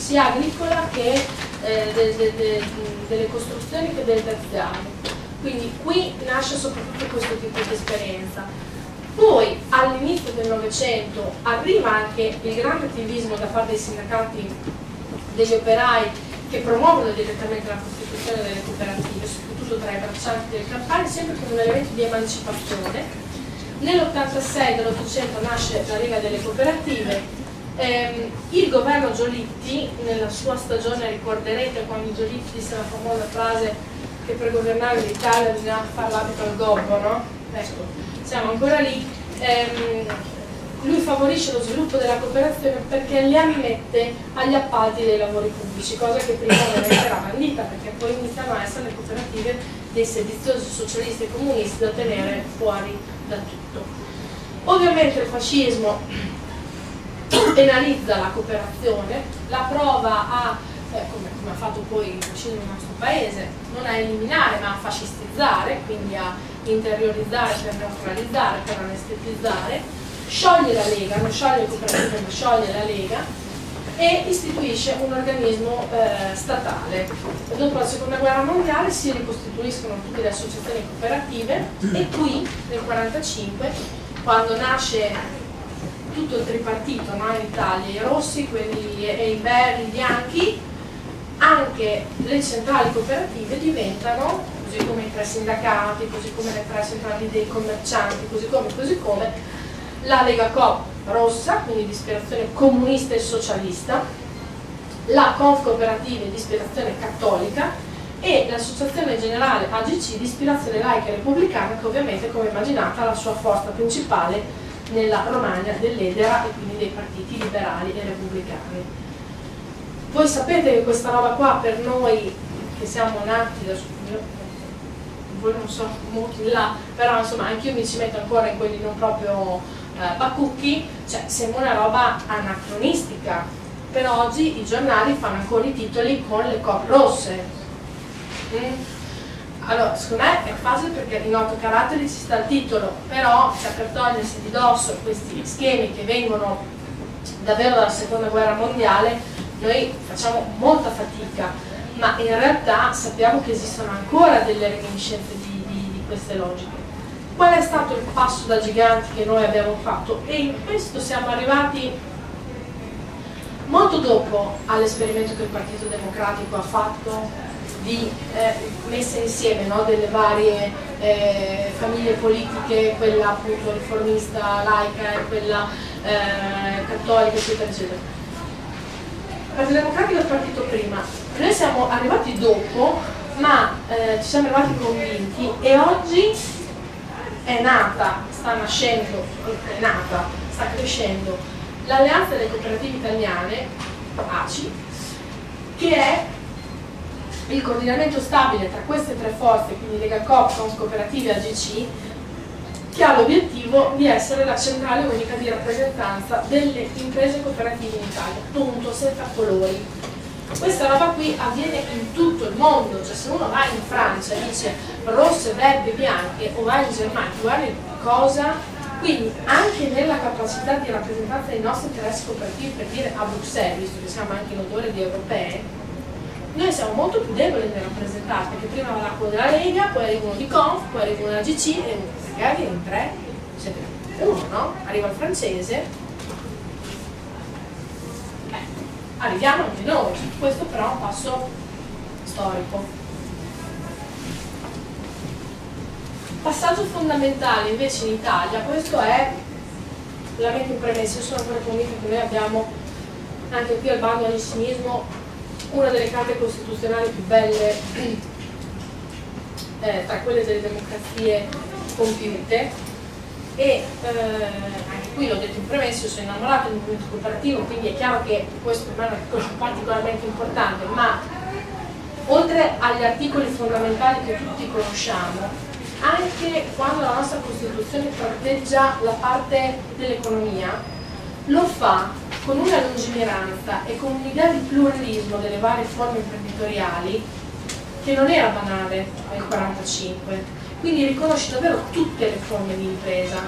sia agricola che eh, de, de, de, delle costruzioni che del terziario. Quindi qui nasce soprattutto questo tipo di esperienza. Poi all'inizio del Novecento arriva anche il grande attivismo da parte dei sindacati degli operai che promuovono direttamente la costituzione delle cooperative, soprattutto tra i braccianti del campane, sempre come un elemento di emancipazione. Nell'86 dell'Ottocento nasce la Lega delle Cooperative, eh, il governo Giolitti, nella sua stagione ricorderete quando Giolitti disse la famosa frase che per governare l'Italia bisognava fare l'abito al gobbo, no? Ecco, siamo ancora lì. Ehm, lui favorisce lo sviluppo della cooperazione perché li ammette agli appalti dei lavori pubblici, cosa che prima ovviamente era bandita, perché poi iniziano a essere le cooperative dei sediziosi socialisti e comunisti da tenere fuori da tutto. Ovviamente il fascismo penalizza la cooperazione, la prova a, eh, come, come, ha fatto poi il fascismo nel nostro paese, non a eliminare ma a fascistizzare, quindi a interiorizzare per neutralizzare, per anestetizzare, scioglie la Lega, non scioglie il cooperativo ma scioglie la Lega e istituisce un organismo eh, statale. Dopo la seconda guerra mondiale si ricostituiscono tutte le associazioni cooperative e qui nel 1945 quando nasce tutto il tripartito no, in Italia, i rossi, quelli, e i verdi, i bianchi, anche le centrali cooperative diventano, così come i tre sindacati, così come le tre centrali dei commercianti, così come, così come, la Lega Coop rossa, quindi di ispirazione comunista e socialista, la Conf Cooperative di ispirazione cattolica e l'Associazione Generale AGC di ispirazione laica e repubblicana che ovviamente come immaginata ha la sua forza principale nella Romagna dell'Edera e quindi dei partiti liberali e repubblicani. Voi sapete che questa roba qua per noi che siamo nati da voi non so molto in là, però insomma anch'io mi ci metto ancora in quelli non proprio eh, Bacucchi, cioè sembra una roba anacronistica. Per oggi i giornali fanno ancora i titoli con le copie rosse. Mm? Allora, secondo me è facile perché in otto caratteri ci sta il titolo, però cioè, per togliersi di dosso questi schemi che vengono davvero dalla seconda guerra mondiale, noi facciamo molta fatica, ma in realtà sappiamo che esistono ancora delle reminiscenze di, di, di queste logiche. Qual è stato il passo da giganti che noi abbiamo fatto? E in questo siamo arrivati molto dopo all'esperimento che il Partito Democratico ha fatto di eh, messa insieme no, delle varie eh, famiglie politiche, quella appunto riformista, laica e quella eh, cattolica, eccetera, eccetera. Partito Democratico è partito prima, noi siamo arrivati dopo, ma eh, ci siamo arrivati convinti e oggi è nata, sta nascendo, è nata, sta crescendo l'Alleanza delle Cooperative Italiane, ACI, che è il coordinamento stabile tra queste tre forze, quindi Lega Coop, Cons Cooperative e AGC, che ha l'obiettivo di essere la centrale unica di rappresentanza delle imprese cooperative in Italia, punto, senza colori. Questa roba qui avviene in tutto il mondo, cioè se uno va in Francia e dice rosse, verdi, bianche, o va in Germania, guarda cosa, quindi anche nella capacità di rappresentanza dei nostri interessi cooperativi, per dire a Bruxelles, visto che siamo anche in odore di europee, noi siamo molto più deboli nel rappresentare, perché prima va l'acqua della Lega, poi arriva uno di Conf, poi arriva uno della GC, e magari in tre siete uno, no? Arriva il francese, eh, arriviamo anche noi, questo però è un passo storico. Passaggio fondamentale invece in Italia, questo è un premesso, io sono ancora convinta che noi abbiamo anche qui al bando all'incinismo una delle carte costituzionali più belle eh, tra quelle delle democrazie compiute. E eh, anche qui l'ho detto in premessa, sono innamorato del movimento cooperativo, quindi è chiaro che questo per me è particolarmente importante, ma oltre agli articoli fondamentali che tutti conosciamo, anche quando la nostra Costituzione tratteggia la parte dell'economia, lo fa con una lungimiranza e con un'idea di pluralismo delle varie forme imprenditoriali che non era banale nel 1945, quindi riconosce davvero tutte le forme di impresa.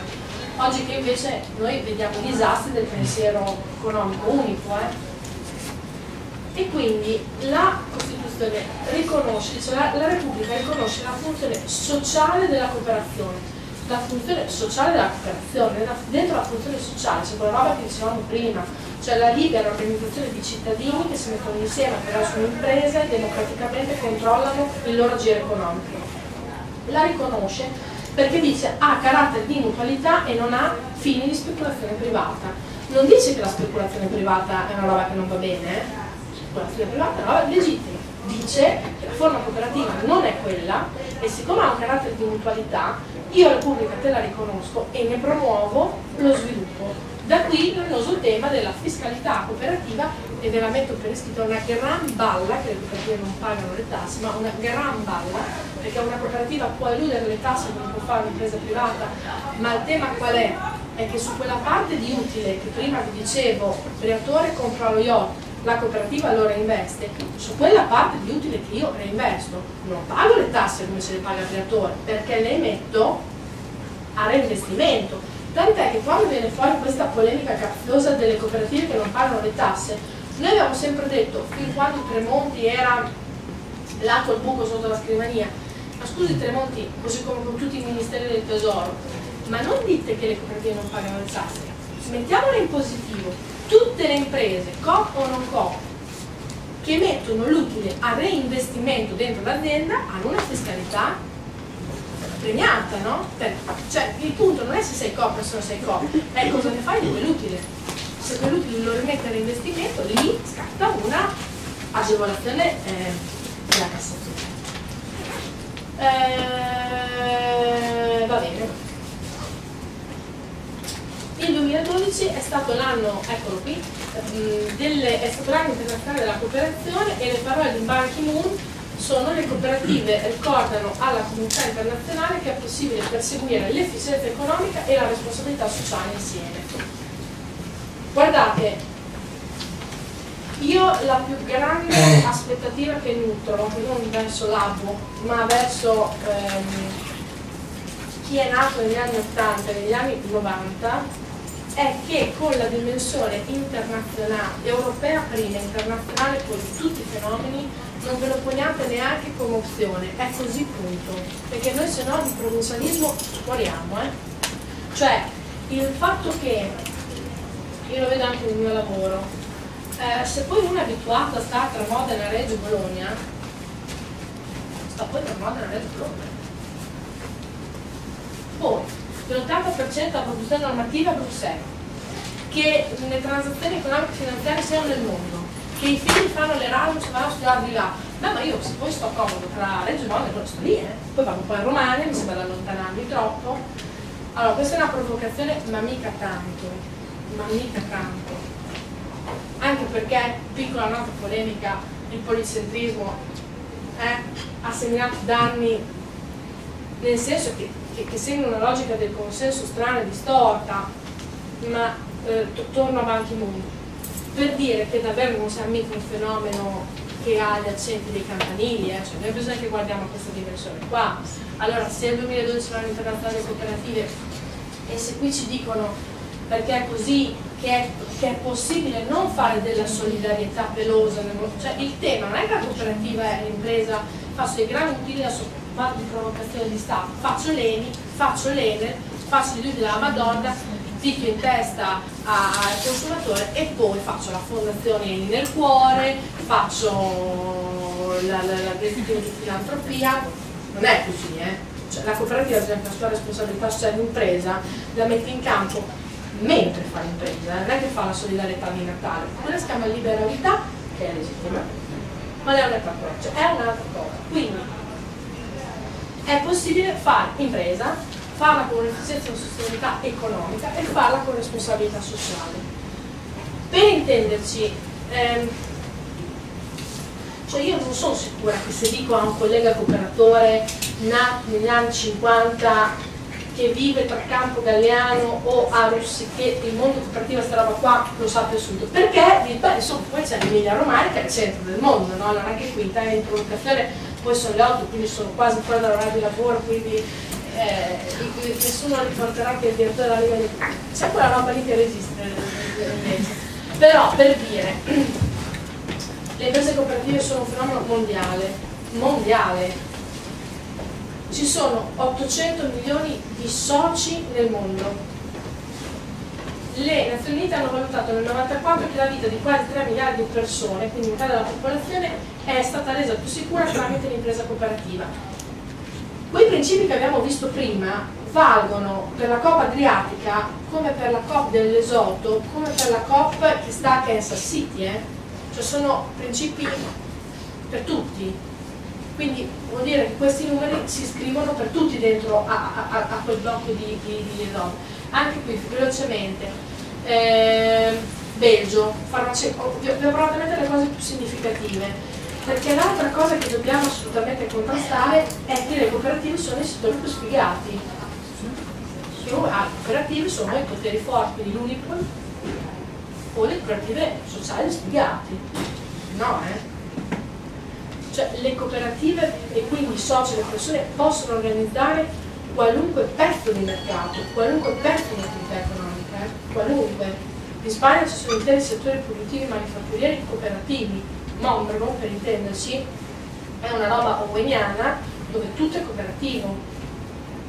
Oggi che invece noi vediamo i disastri del pensiero economico unico. Eh? E quindi la Costituzione riconosce, cioè la, la Repubblica riconosce la funzione sociale della cooperazione, la funzione sociale della cooperazione, dentro la funzione sociale c'è quella roba che dicevamo prima, cioè la libera organizzazione di cittadini che si mettono insieme attraverso un'impresa e democraticamente controllano il loro agire economico. La riconosce perché dice ha carattere di mutualità e non ha fini di speculazione privata. Non dice che la speculazione privata è una roba che non va bene, eh? la speculazione privata è una roba legittima. Dice che la forma cooperativa non è quella e siccome ha un carattere di mutualità io Repubblica te la riconosco e ne promuovo lo sviluppo. Da qui l'annoso tema della fiscalità cooperativa e ve la metto per iscritto una gran balla, che le cooperative non pagano le tasse, ma una gran balla, perché una cooperativa può eludere le tasse come può fare un'impresa privata, ma il tema qual è? È che su quella parte di utile che prima vi dicevo, creatore compra lo yacht, la cooperativa lo reinveste, su quella parte di utile che io reinvesto. Non pago le tasse come se le paga il creatore, perché le metto a reinvestimento. Tant'è che quando viene fuori questa polemica caffiosa delle cooperative che non pagano le tasse, noi abbiamo sempre detto, fin quando Tremonti era là col buco sotto la scrivania, ma scusi Tremonti, così come con tutti i ministeri del tesoro, ma non dite che le cooperative non pagano le tasse, mettiamole in positivo, tutte le imprese, COP o non COP, che mettono l'utile a reinvestimento dentro l'azienda hanno una fiscalità premiata, no? Cioè il punto non è se sei COP o se non sei COP, è cosa ne fai di quell'utile. Se quell'utile lo rimette a reinvestimento, lì scatta una agevolazione eh, della Cassazione. Eh, va bene. Il 2012 è stato l'anno, eccolo qui, mm, delle, è stato l'anno internazionale della cooperazione e le parole di Ban Ki-moon sono le cooperative ricordano alla comunità internazionale che è possibile perseguire l'efficienza economica e la responsabilità sociale insieme. Guardate, io la più grande aspettativa che nutro, non verso l'ABO, ma verso ehm, chi è nato negli anni 80 e negli anni 90, è che con la dimensione internazionale, europea prima, internazionale di tutti i fenomeni, non ve lo poniate neanche come opzione, è così punto, perché noi se no di provincialismo moriamo, eh? Cioè, il fatto che, io lo vedo anche nel mio lavoro, eh, se poi uno è abituato a stare tra Modena, Reggio e Bologna, sta poi tra Modena, Reggio e Bologna. Poi, l'80% della produzione normativa a Bruxelles, che le transazioni economiche e finanziarie siano nel mondo, che i figli fanno l'Erasmus e vanno a studiare di là. Beh, ma io se poi sto comodo tra Reggio e Modena, sto lì, eh. Poi vado poi a Romagna, mi sembra da allontanarmi troppo. Allora, questa è una provocazione, ma mica tanto, ma mica tanto. Anche perché, piccola nota polemica, il policentrismo eh, ha seminato danni nel senso che, che, che segue una logica del consenso strana e distorta, ma eh, torno a Ban Ki-moon, per dire che davvero non siamo mica un fenomeno che ha gli accenti dei campanili, eh? cioè noi bisogna che guardiamo questa dimensione qua. Allora, se il 2012 l'anno internazionale delle cooperative e se qui ci dicono perché è così che è, che è possibile non fare della solidarietà pelosa, cioè il tema non è che la cooperativa è l'impresa, faccio dei grandi utili da parte di provocazione di Stato, faccio l'ENI, faccio l'ENE, faccio i due della Madonna, picchio in testa al consumatore e poi faccio la fondazione nel cuore, faccio la di filantropia, non è così, eh? Cioè, la cooperativa per esempio la sua responsabilità sociale d'impresa la mette in campo mentre fa l'impresa, non è che fa la solidarietà di Natale, quella si chiama liberalità che è legittima, ma è un'altra cosa, cioè è un'altra cosa. Quindi è possibile fare impresa, farla con un'efficienza e una sostenibilità economica e farla con responsabilità sociale. Per intenderci, ehm, cioè io non sono sicura che se dico a un collega cooperatore nato negli anni 50 che vive tra Campo Galliano o a Russiche, il mondo cooperativo questa roba qua lo sappia subito. Perché? Beh, insomma, poi c'è l'Emilia Romagna che è il centro del mondo, no? Non è che qui termini di provocazione, poi sono le 8, quindi sono quasi fuori dall'orario di lavoro, quindi eh, nessuno riporterà che il direttore della Lega di c'è quella roba lì che resiste invece. Però per dire, le imprese cooperative sono un fenomeno mondiale, mondiale, ci sono 800 milioni di soci nel mondo. Le Nazioni Unite hanno valutato nel 1994 che la vita di quasi 3 miliardi di persone, quindi metà della popolazione, è stata resa più sicura tramite l'impresa cooperativa. Quei principi che abbiamo visto prima valgono per la COP adriatica come per la COP dell'Esoto, come per la COP che sta a Kansas City, eh? cioè sono principi per tutti, quindi vuol dire che questi numeri si scrivono per tutti dentro a, a, a quel blocco di, di, di zone. Anche qui, velocemente, eh, Belgio, farmaceutico, vi ho provato a mettere le cose più significative, perché l'altra cosa che dobbiamo assolutamente contrastare è che le cooperative sono i settori più sfigati. Le cooperative sono i poteri forti, quindi l'Unipol o le cooperative sociali sfigati. No, eh? Cioè le cooperative e quindi i soci, le persone possono organizzare qualunque pezzo di mercato, qualunque pezzo di attività economica, eh? qualunque. In Spagna ci sono interi settori produttivi manifatturieri cooperativi, Mondragon per intenderci è una roba orwelliana dove tutto è cooperativo,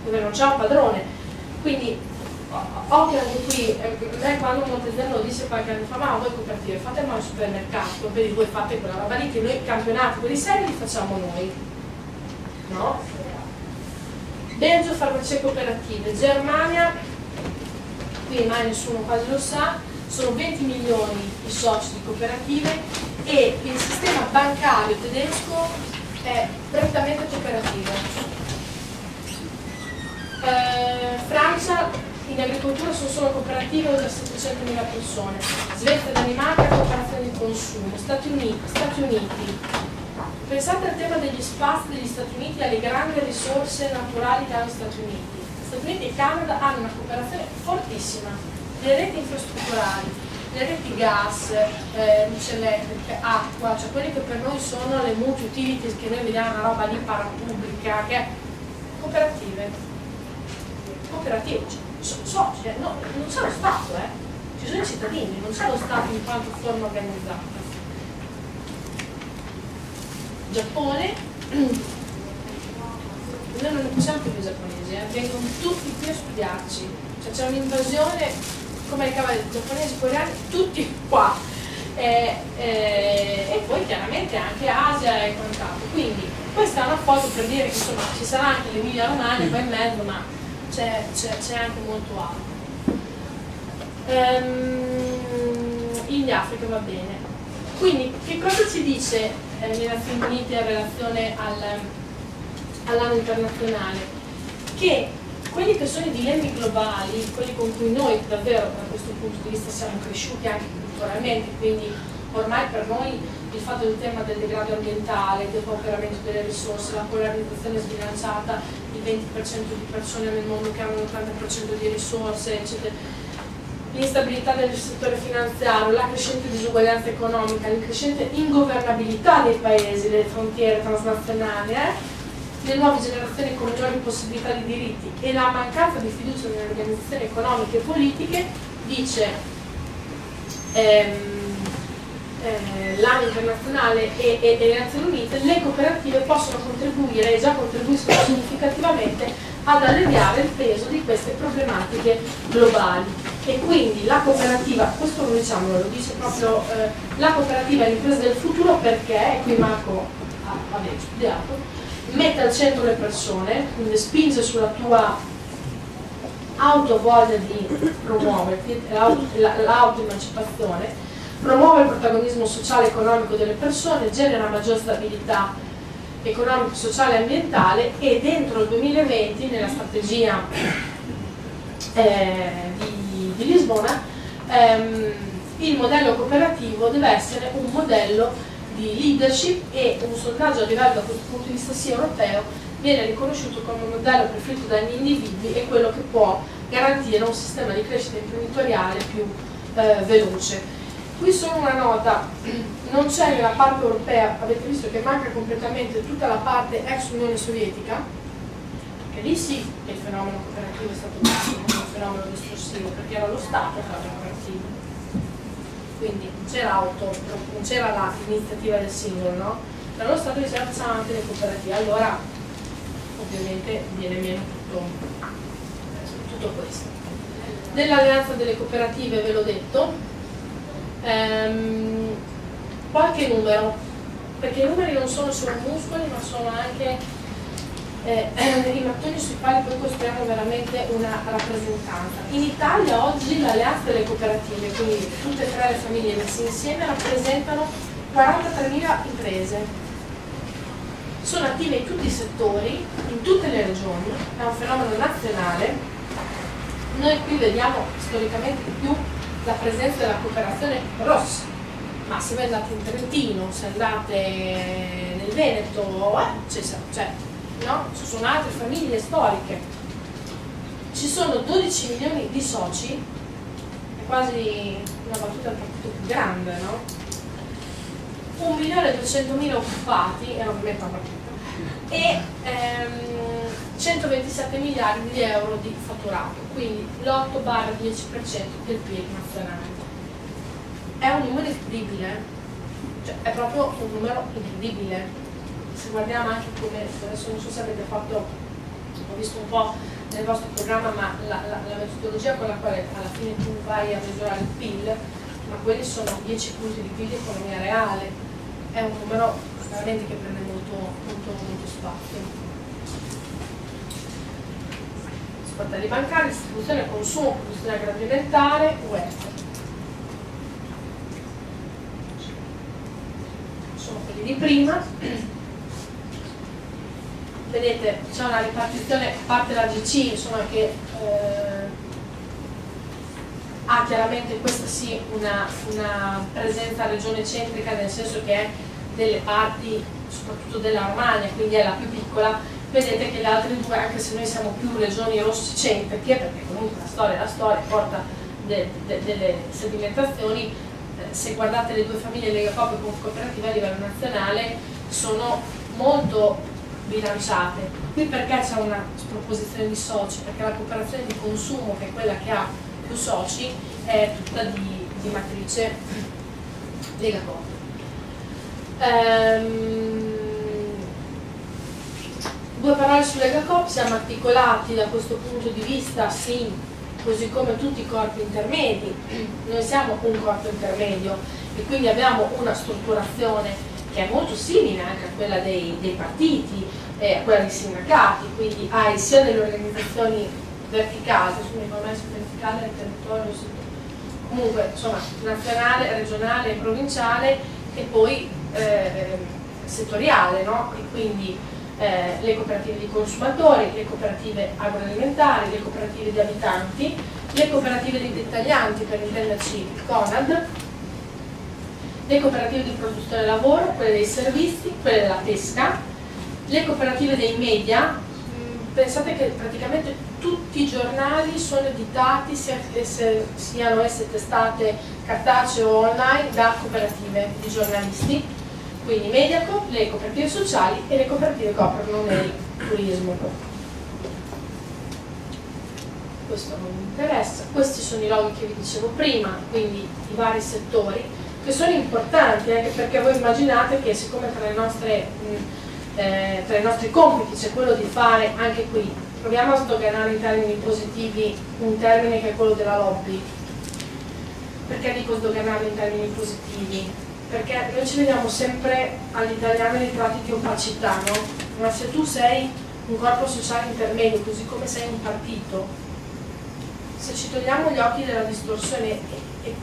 dove non c'è un padrone. Quindi occhio anche qui, eh, quando Montezemolo disse qualche anno fa, ma voi cooperative fate mai al supermercato, vedi voi fate quella roba lì che noi campionati, quelli seri li facciamo noi. No? Belgio farmacie cooperative, Germania, qui mai nessuno quasi lo sa, sono 20 milioni i soci di cooperative e il sistema bancario tedesco è prettamente cooperativo. Eh, Francia in agricoltura sono solo cooperative oltre 700.000 persone, Svezia e Danimarca cooperazione di consumo, Stati Uniti, Stati Uniti. Pensate al tema degli spazi degli Stati Uniti e alle grandi risorse naturali che hanno gli Stati Uniti. Stati Uniti e Canada hanno una cooperazione fortissima, le reti infrastrutturali, le reti gas, eh, luce elettrica, acqua, cioè quelle che per noi sono le multi utilities che noi vediamo una roba lì parapubblica, che è cooperative. Cooperative, cioè soci, cioè, no, non c'è lo Stato, eh. ci sono i cittadini, non c'è lo Stato in quanto forma organizzata. Giappone, noi non ne possiamo più i giapponesi, eh. vengono tutti qui a studiarci, cioè c'è un'invasione come i cavalli giapponesi, coreani, tutti qua. e, e, e poi chiaramente anche Asia e quant'altro. Quindi questa è una foto per dire che insomma ci sarà anche l'Emilia Romagna qua in mezzo, ma c'è, anche molto altro. Ehm, in Africa va bene. Quindi che cosa ci dice eh, le Nazioni Unite in relazione al, all'anno internazionale? Che quelli che sono i dilemmi globali, quelli con cui noi davvero da questo punto di vista siamo cresciuti anche culturalmente, quindi ormai per noi il fatto del tema del degrado ambientale, del pauperamento delle risorse, la polarizzazione sbilanciata, il 20% di persone nel mondo che hanno l'80% di risorse, eccetera, l'instabilità del settore finanziario, la crescente disuguaglianza economica, la crescente ingovernabilità dei paesi, delle frontiere transnazionali, eh? le nuove generazioni con minori possibilità di diritti e la mancanza di fiducia nelle organizzazioni economiche e politiche, dice ehm, eh, l'anno internazionale e, e, e, le Nazioni Unite, le cooperative possono contribuire e già contribuiscono significativamente ad alleviare il peso di queste problematiche globali. E quindi la cooperativa, questo lo diciamo, lo dice proprio eh, la cooperativa è l'impresa del futuro perché, qui Marco ha, ha studiato, mette al centro le persone, quindi spinge sulla tua auto voglia di promuoverti, l'autoemancipazione promuove il protagonismo sociale e economico delle persone, genera maggior stabilità economico, sociale e ambientale e dentro il 2020 nella strategia eh, di, di, Lisbona ehm, il modello cooperativo deve essere un modello di leadership e un sondaggio a livello da questo punto di vista sia europeo viene riconosciuto come un modello preferito dagli individui e quello che può garantire un sistema di crescita imprenditoriale più eh, veloce. Qui solo una nota, non c'è nella parte europea, avete visto che manca completamente tutta la parte ex Unione Sovietica, che lì sì che il fenomeno cooperativo è stato un fenomeno distorsivo, perché era lo Stato che era cooperativo. Quindi non c'era l'iniziativa del singolo, no? Però lo Stato diceva facciamo anche le cooperative, allora ovviamente viene meno tutto, tutto questo. Nell'alleanza delle cooperative ve l'ho detto, Ehm, qualche numero, perché i numeri non sono solo muscoli ma sono anche eh, i mattoni sui quali poi costruiamo veramente una rappresentanza. In Italia oggi l'alleanza delle cooperative, quindi tutte e tre le famiglie messe insieme, rappresentano 43.000 imprese. Sono attive in tutti i settori, in tutte le regioni, è un fenomeno nazionale. Noi qui vediamo storicamente più la presenza della cooperazione rossa, ma se voi andate in Trentino, se andate nel Veneto, eh, cioè, no? ci sono altre famiglie storiche. Ci sono 12 milioni di soci, è quasi una battuta del partito più grande, no? 1 milione e 200 mila occupati, è ovviamente una battuta, e ehm, 127 miliardi di euro di fatturato, quindi l'8-10% del PIL nazionale. È un numero incredibile, cioè è proprio un numero incredibile. Se guardiamo anche come, adesso non so se avete fatto, ho visto un po' nel vostro programma, ma la, la, la metodologia con la quale alla fine tu vai a misurare il PIL, ma quelli sono 10 punti di PIL di economia reale, è un numero veramente che prende molto, molto, molto spazio. sportelli bancari, distribuzione, consumo, produzione agroalimentare, welfare. Sono quelli di prima. Vedete, c'è una ripartizione, parte la GC, insomma, che eh, ha chiaramente questa sì una, una presenza regione centrica, nel senso che è delle parti, soprattutto della Romagna, quindi è la più piccola, vedete che le altre due, anche se noi siamo più regioni rossicentriche, perché comunque la storia la storia, porta de, de, delle sedimentazioni, eh, se guardate le due famiglie Lega Coop e Cooperativa a livello nazionale sono molto bilanciate. Qui perché c'è una sproposizione di soci? Perché la cooperazione di consumo, che è quella che ha più soci, è tutta di, di matrice Lega Coop. Ehm, Due parole sull'Egacop, siamo articolati da questo punto di vista, sì, così come tutti i corpi intermedi, noi siamo un corpo intermedio e quindi abbiamo una strutturazione che è molto simile anche a quella dei, dei partiti, eh, a quella dei sindacati, quindi hai sia delle organizzazioni come è verticale nel territorio, comunque insomma nazionale, regionale provinciale e poi eh, settoriale, no? E quindi eh, le cooperative di consumatori, le cooperative agroalimentari, le cooperative di abitanti, le cooperative di dettaglianti, per intenderci il CONAD, le cooperative di produzione lavoro, quelle dei servizi, quelle della pesca, le cooperative dei media, mm, pensate che praticamente tutti i giornali sono editati, sia, siano esse testate cartacee o online, da cooperative di giornalisti, quindi Mediaco, le cooperative sociali e le cooperative che operano nel turismo. Questo non mi interessa, questi sono i loghi che vi dicevo prima, quindi i vari settori, che sono importanti anche perché voi immaginate che siccome tra, nostre, mh, eh, tra i nostri compiti c'è quello di fare anche qui, proviamo a sdoganare in termini positivi un termine che è quello della lobby. Perché dico sdoganare in termini positivi? Perché noi ci vediamo sempre all'italiano ritratti di opacità, no? Ma se tu sei un corpo sociale intermedio, così come sei un partito, se ci togliamo gli occhi della distorsione e, e,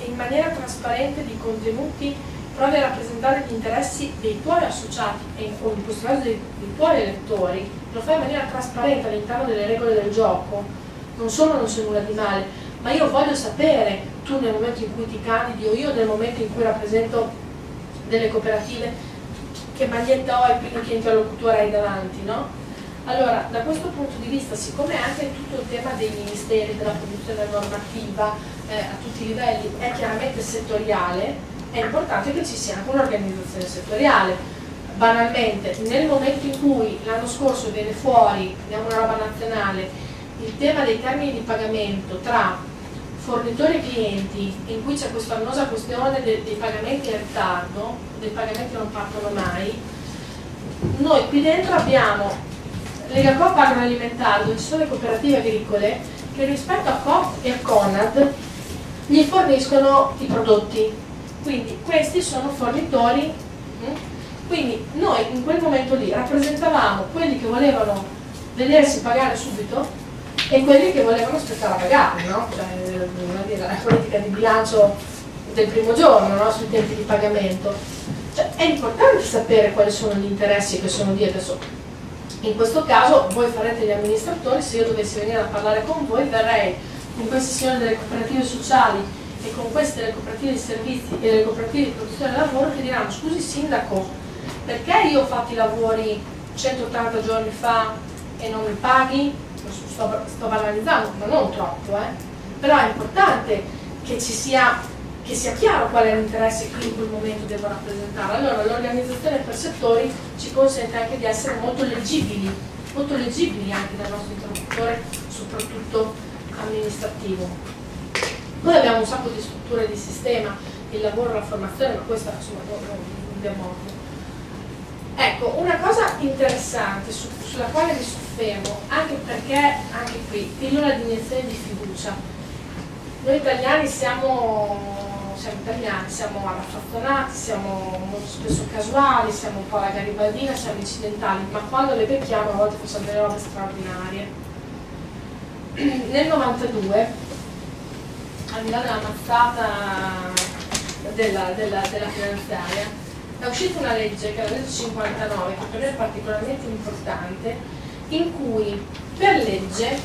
e in maniera trasparente di contenuti provi a rappresentare gli interessi dei tuoi associati e o in questo caso dei, dei tuoi elettori, lo fai in maniera trasparente all'interno delle regole del gioco, non solo non c'è nulla di male, ma io voglio sapere, tu nel momento in cui ti candidi o io nel momento in cui rappresento delle cooperative, che maglietta ho e quindi che interlocutore hai davanti, no? Allora, da questo punto di vista, siccome anche tutto il tema dei ministeri, della produzione normativa, eh, a tutti i livelli, è chiaramente settoriale, è importante che ci sia anche un'organizzazione settoriale. Banalmente, nel momento in cui l'anno scorso viene fuori, diamo una roba nazionale, il tema dei termini di pagamento tra fornitori e clienti, in cui c'è questa annosa questione dei, dei pagamenti in ritardo, dei pagamenti non partono mai, noi qui dentro abbiamo Lega Coop Agroalimentare, dove ci sono le cooperative agricole, che rispetto a Coop e a Conad gli forniscono i prodotti. Quindi questi sono fornitori. Quindi noi in quel momento lì rappresentavamo quelli che volevano vedersi pagare subito e quelli che volevano aspettare a pagare, no? Cioè, la politica di bilancio del primo giorno no? sui tempi di pagamento. Cioè, è importante sapere quali sono gli interessi che sono dietro. In questo caso voi farete gli amministratori, se io dovessi venire a parlare con voi verrei con queste sessioni delle cooperative sociali e con queste delle cooperative di servizi e delle cooperative di produzione del lavoro che diranno scusi sindaco perché io ho fatto i lavori 180 giorni fa e non mi paghi? Sto, sto banalizzando, ma non troppo, eh? però è importante che sia che sia chiaro qual è l'interesse che in quel momento devo rappresentare. Allora l'organizzazione per settori ci consente anche di essere molto leggibili, molto leggibili anche dal nostro interlocutore, soprattutto amministrativo. Noi abbiamo un sacco di strutture di sistema, il lavoro, la formazione, ma questa insomma non, abbiamo Ecco, una cosa interessante su, sulla quale mi soffermo, anche perché anche qui, pillola di iniezione di fiducia. Noi italiani siamo siamo italiani, siamo raffazzonati, siamo molto spesso casuali, siamo un po' alla garibaldina, siamo incidentali, ma quando le becchiamo a volte facciamo delle robe straordinarie. Nel 92, al di là della mazzata della, della, della finanziaria, è uscita una legge, che è la legge 59, che per me è particolarmente importante, in cui per legge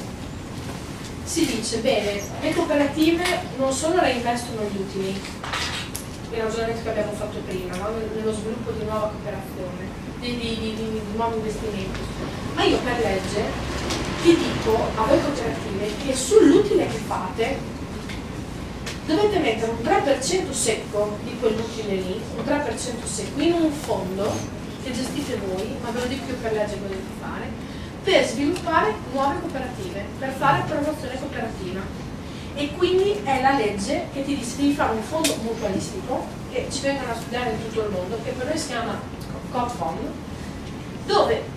si dice, bene, le cooperative non solo reinvestono gli utili, il ragionamento che abbiamo fatto prima, no? nello sviluppo di nuova cooperazione, di, di, di, di, nuovi investimenti, ma io per legge ti dico a voi cooperative che sull'utile che fate dovete mettere un 3% secco di quell'utile lì, un 3% secco in un fondo che gestite voi, ma ve lo dico io per legge volete fare, per sviluppare nuove cooperative, per fare promozione cooperativa. E quindi è la legge che ti dice di fare un fondo mutualistico, che ci vengono a studiare in tutto il mondo, che per noi si chiama COPFON, dove A questo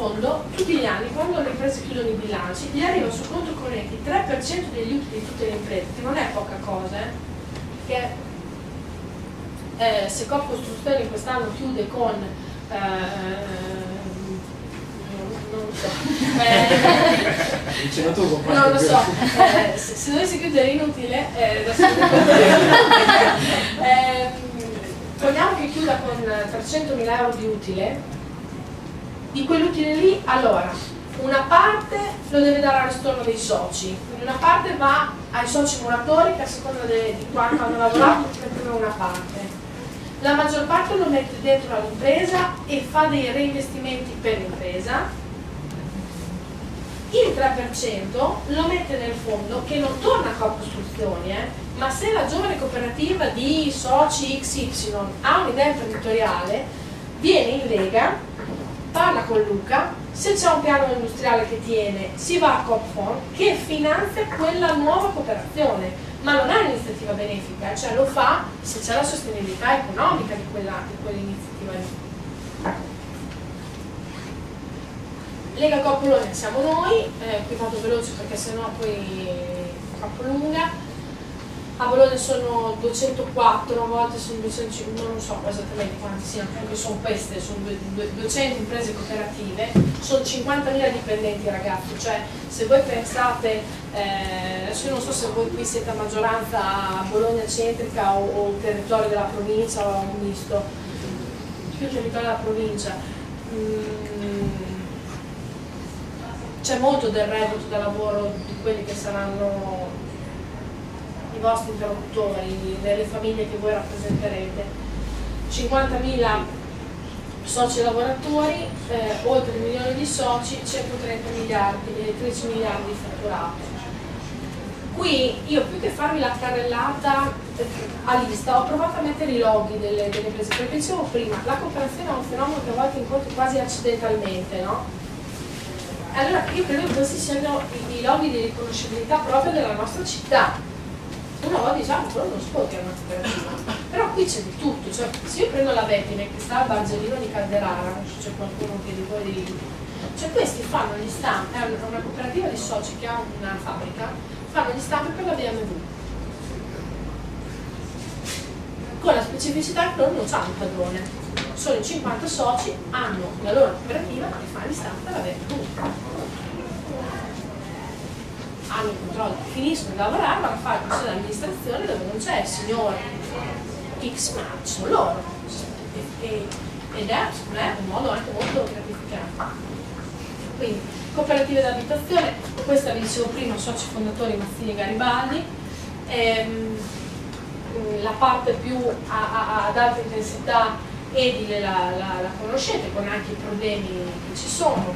fondo tutti gli anni quando le imprese chiudono i bilanci gli arriva sul conto corrente il 3% degli utili di tutte le imprese, che non è poca cosa, eh? che eh, se Coop Costruzioni quest'anno chiude con eh, non lo so. Eh, non lo so. Eh, se, se, dovessi chiudere inutile, eh, eh, togliamo che chiuda con 300.000 euro di utile, di quell'utile lì, allora, una parte lo deve dare al ristorno dei soci, quindi una parte va ai soci muratori che a seconda di quanto hanno lavorato mettono una parte. La maggior parte lo mette dentro all'impresa e fa dei reinvestimenti per l'impresa. Il 3% lo mette nel fondo che non torna a costruzioni, eh, ma se la giovane cooperativa di soci XY ha un'idea imprenditoriale, viene in Lega, parla con Luca, se c'è un piano industriale che tiene, si va a CopFond che finanzia quella nuova cooperazione. Ma non è un'iniziativa benefica, cioè lo fa se c'è la sostenibilità economica di, quell'iniziativa lì. Lega Coop siamo noi, eh, qui vado veloce perché sennò poi è troppo lunga, a Bologna sono 204, a volte sono 250, non so esattamente quanti siano, perché sono queste, sono 200 imprese cooperative, sono 50.000 dipendenti ragazzi, cioè se voi pensate, eh, adesso io non so se voi qui siete a maggioranza a Bologna centrica o, o territorio della provincia o un misto, più territorio della provincia, mm, c'è molto del reddito da lavoro di quelli che saranno i vostri interlocutori, delle famiglie che voi rappresenterete. 50.000 soci lavoratori, eh, oltre un milione di soci, 130 miliardi, 13 miliardi di fatturato. Qui io più che farvi la carrellata eh, a lista ho provato a mettere i loghi delle, delle imprese, perché dicevo prima, la cooperazione è un fenomeno che a volte incontri quasi accidentalmente, no? Allora io credo che questi siano i loghi di riconoscibilità proprio della nostra città, va diciamo però non si può che una cooperativa. Però qui c'è di tutto cioè, se io prendo la Bettine che sta al Bargelino di Calderara non so se c'è qualcuno che di voi cioè questi fanno gli stampi è una cooperativa di soci che ha una fabbrica fanno gli stampi per la BMW con la specificità che loro non hanno un padrone. Sono in 50 soci hanno la loro cooperativa e fa gli stampi per la BMW hanno il controllo, finiscono di lavorare, vanno a fare il consiglio di amministrazione dove non c'è il signore X, ma sono loro. Ed è me, un modo anche molto gratificante. Quindi, cooperative d'abitazione, questa vi dicevo prima, soci fondatori Mazzini Garibaldi, ehm, la parte più a, a, ad alta intensità edile la, la, la conoscete con anche i problemi che ci sono,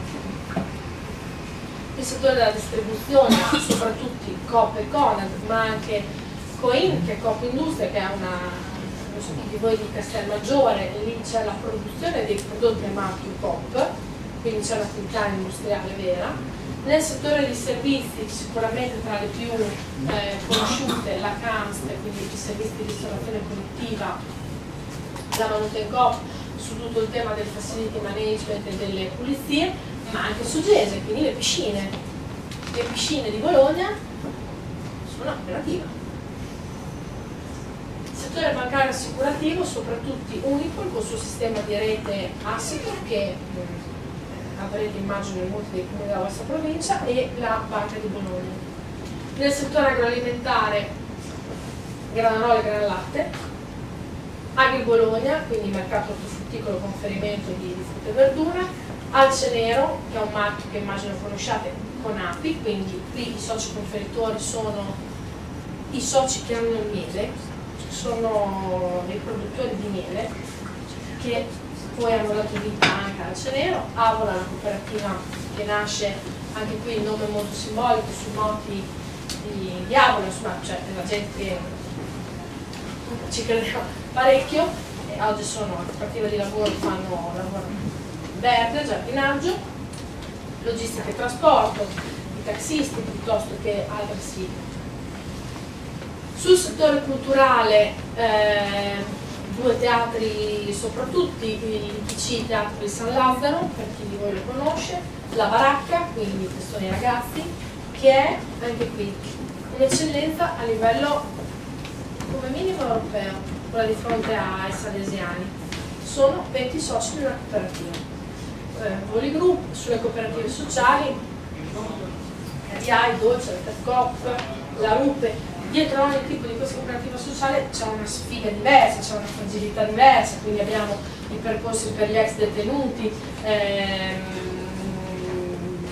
il settore della distribuzione, soprattutto Coop e Conad, ma anche Coin, che è Coop Industria, che è una, non so chi di voi di Castelmaggiore, lì c'è la produzione dei prodotti a marchio Coop, quindi c'è l'attività industriale vera. Nel settore dei servizi, sicuramente tra le più eh, conosciute, la CAMST, quindi i servizi di ristorazione collettiva, la Manutencoop, su tutto il tema del facility management e delle pulizie, ma anche su Gese, quindi le piscine. Le piscine di Bologna sono operative. Settore bancario assicurativo, soprattutto Unipol con il suo sistema di rete Assicur che eh, avrete immagino in molti dei comuni della vostra provincia e la Banca di Bologna. Nel settore agroalimentare granarola e granalatte, Agri Bologna, quindi mercato ortofrutticolo con ferimento di frutta e verdura, Alce Nero, che è un marchio che immagino conosciate con api, quindi qui i soci conferitori sono i soci che hanno il miele, sono dei produttori di miele che poi hanno dato vita anche a Alce Nero, Avola, una cooperativa che nasce, anche qui il nome molto simbolico, su noti di, di Avola, insomma, cioè la gente ci credeva parecchio, e oggi sono una cooperativa di lavoro, fanno lavoro verde, giardinaggio, logistica e trasporto, i taxisti piuttosto che altri siti. Sul settore culturale, eh, due teatri soprattutto, il PC Teatro di San Lazzaro, per chi di voi lo conosce, la Baracca, quindi questi sono i ragazzi, che è anche qui un'eccellenza a livello come minimo europeo, quella di fronte ai salesiani. Sono 20 soci di una cooperativa. Eh, Voli Group, sulle cooperative sociali, RDI, Dolce, TEFCOP, la RUPE, dietro ogni tipo di questa cooperativa sociale c'è una sfida diversa, c'è una fragilità diversa, quindi abbiamo i percorsi per gli ex detenuti, ehm,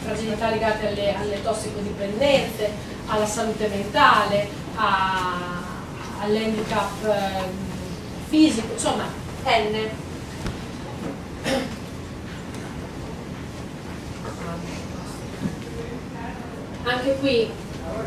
fragilità legate alle, alle tossicodipendenze, alla salute mentale, all'handicap eh, fisico, insomma, N. Anche qui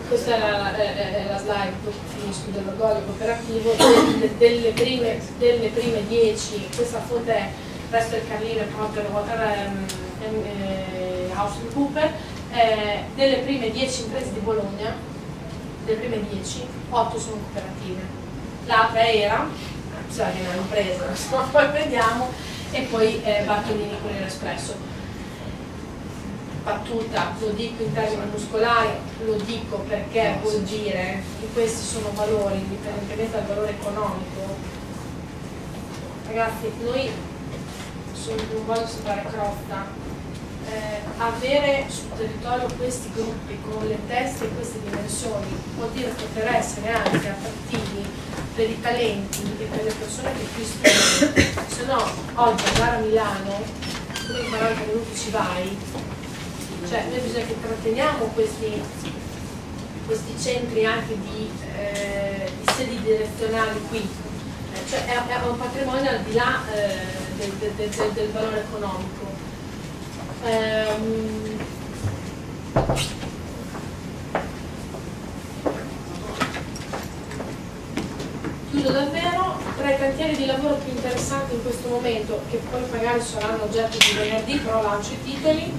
questa è la, è la slide finisco dell'orgoglio cooperativo delle, delle, prime, delle prime 10 questa fonte è presso il Carlino Proper Water um, eh, House Cooper eh, delle prime 10 imprese di Bologna delle prime 10 8 sono cooperative. L'altra era cioè che è un'impresa insomma poi vediamo e poi eh, Bartolini Corriere Espresso battuta, lo dico in termini muscolari, lo dico perché vuol dire che questi sono valori, indipendentemente dal valore economico. Ragazzi, noi non voglio sembrare crosta, eh, avere sul territorio questi gruppi con le teste e queste dimensioni vuol dire poter essere anche attrattivi per i talenti e per le persone che qui studiano, se no oggi andare a Milano, come in 40 minuti ci vai, cioè noi bisogna che tratteniamo questi, questi centri anche di, eh, di, sedi direzionali qui, eh, cioè è, è, un patrimonio al di là eh, del, del, del, del, valore economico. Um, chiudo davvero, tra i cantieri di lavoro più interessanti in questo momento, che poi magari saranno oggetto di venerdì, però lancio i titoli,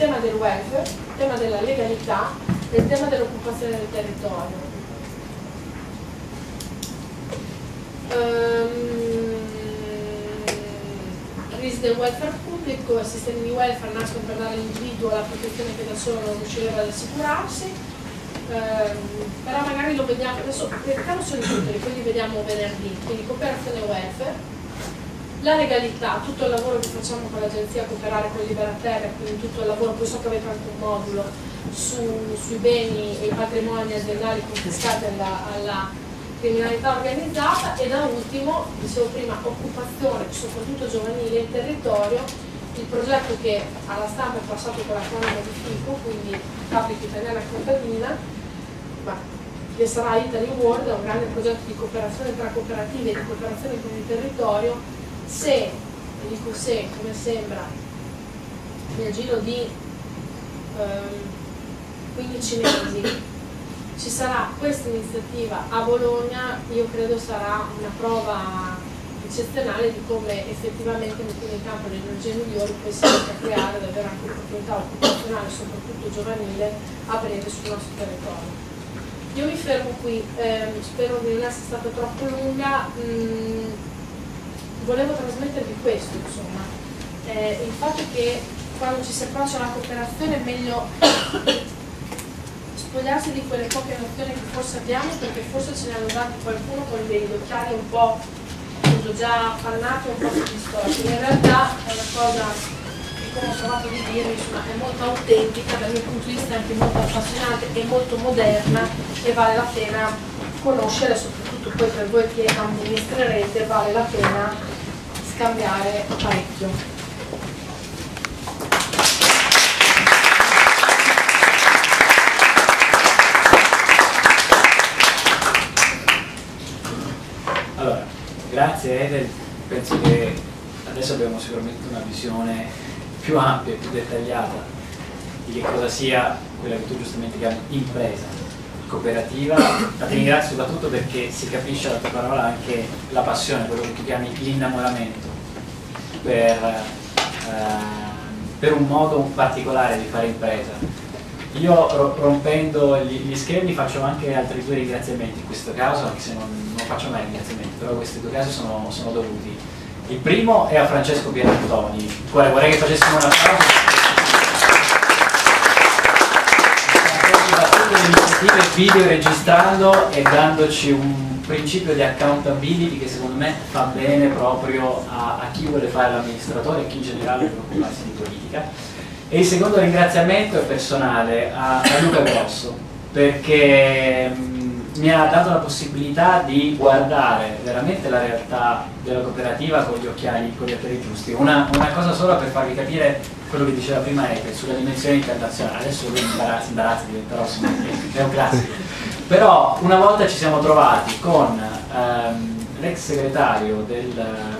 tema del welfare, il tema della legalità e il tema dell'occupazione del territorio. Um, crisi del welfare pubblico, sistemi di welfare nascono per dare all'individuo la protezione che da solo non riuscirebbe ad assicurarsi, um, però magari lo vediamo, adesso cerchiamo solo i titoli, li vediamo venerdì, quindi cooperazione welfare, la legalità, tutto il lavoro che facciamo con l'agenzia Cooperare con Libera Terra, quindi tutto il lavoro, poi so che avete anche un modulo su, sui beni e i patrimoni aziendali confiscati alla, alla criminalità organizzata e da ultimo, dicevo prima, occupazione, soprattutto giovanile in territorio, il progetto che alla stampa è passato con l'acronimo di FICO, quindi Fabbrica Italiana Contadina, ma che sarà Italy World, è un grande progetto di cooperazione tra cooperative e di cooperazione con il territorio se, dico se, come sembra, nel giro di um, 15 mesi ci sarà questa iniziativa a Bologna, io credo sarà una prova eccezionale di come effettivamente mettendo in campo le energie migliori poi si riesca a creare davvero anche opportunità occupazionali, soprattutto giovanile, a breve sul nostro territorio. Io mi fermo qui, ehm, spero di non essere stata troppo lunga. Mm, volevo trasmettervi questo, insomma, eh, il fatto che quando ci si approccia alla cooperazione è meglio spogliarsi di quelle poche nozioni che forse abbiamo perché forse ce ne hanno dati qualcuno con degli occhiali un po' già appannati un po' distorti. In realtà è una cosa che come ho trovato di dire insomma, è molto autentica dal mio punto di vista anche molto appassionante e molto moderna e vale la pena conoscere soprattutto poi per voi che amministrerete vale la pena cambiare parecchio. Allora, grazie Edel, penso che adesso abbiamo sicuramente una visione più ampia e più dettagliata di che cosa sia quella che tu giustamente chiami impresa cooperativa, ma ti ringrazio soprattutto perché si capisce dalla tua parola anche la passione, quello che tu chiami l'innamoramento per, eh, per un modo particolare di fare impresa. Io rompendo gli, gli, schermi faccio anche altri due ringraziamenti in questo caso, anche se non, non faccio mai ringraziamenti, però questi due casi sono, sono dovuti. Il primo è a Francesco Pierantoni, il quale vorrei che facessimo un applauso. Le iniziative video registrando e dandoci un principio di accountability che secondo me fa bene proprio a, a chi vuole fare l'amministratore e chi in generale vuole occuparsi di politica. E il secondo ringraziamento è personale a, a Luca Grosso, perché mi ha dato la possibilità di guardare veramente la realtà della cooperativa con gli occhiali, con gli occhiali giusti. Una, una cosa sola per farvi capire quello che diceva prima Eke sulla dimensione internazionale, adesso lui imbarazza, imbarazza diventerò è un classico. Però una volta ci siamo trovati con ehm, l'ex segretario del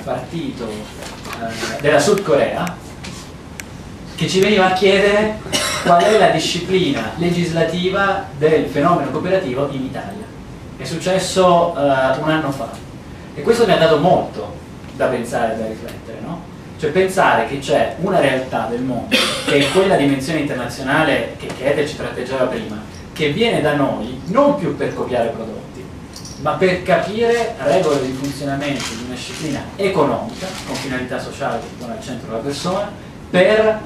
partito eh, della Sud Corea che ci veniva a chiedere qual è la disciplina legislativa del fenomeno cooperativo in Italia. È successo uh, un anno fa e questo mi ha dato molto da pensare e da riflettere, no? Cioè pensare che c'è una realtà del mondo, che è quella dimensione internazionale che, che ci tratteggiava prima, che viene da noi non più per copiare prodotti, ma per capire regole di funzionamento di una disciplina economica, con finalità sociale che pone al centro la persona, per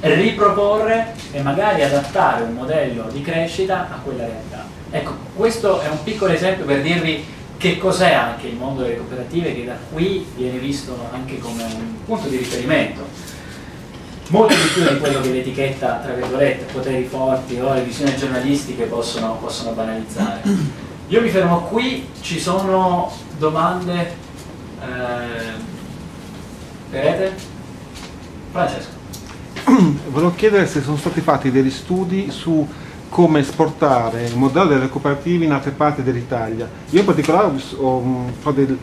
riproporre e magari adattare un modello di crescita a quella realtà. Ecco, questo è un piccolo esempio per dirvi che cos'è anche il mondo delle cooperative che da qui viene visto anche come un punto di riferimento. Molto di più di quello che l'etichetta, tra virgolette, poteri forti o le visioni giornalistiche possono, possono banalizzare. Io mi fermo qui, ci sono domande eh, per Ete? Francesco. volevo chiedere se sono stati fatti degli studi su come esportare il modello delle cooperative in altre parti dell'Italia. Io in particolare ho, ho dei,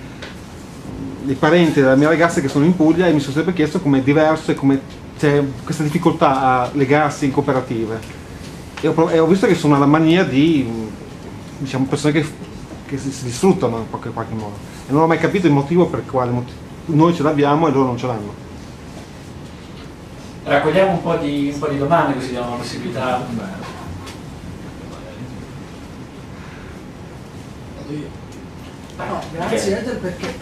dei, parenti della mia ragazza che sono in Puglia e mi sono sempre chiesto come è diverso e come c'è questa difficoltà a legarsi in cooperative. E ho, e ho visto che sono alla mania di diciamo, persone che, che si, si, sfruttano in qualche, qualche, modo. E non ho mai capito il motivo per quale noi ce l'abbiamo e loro non ce l'hanno raccogliamo un po' di, un po di domande così diamo la possibilità. No, grazie Eder perché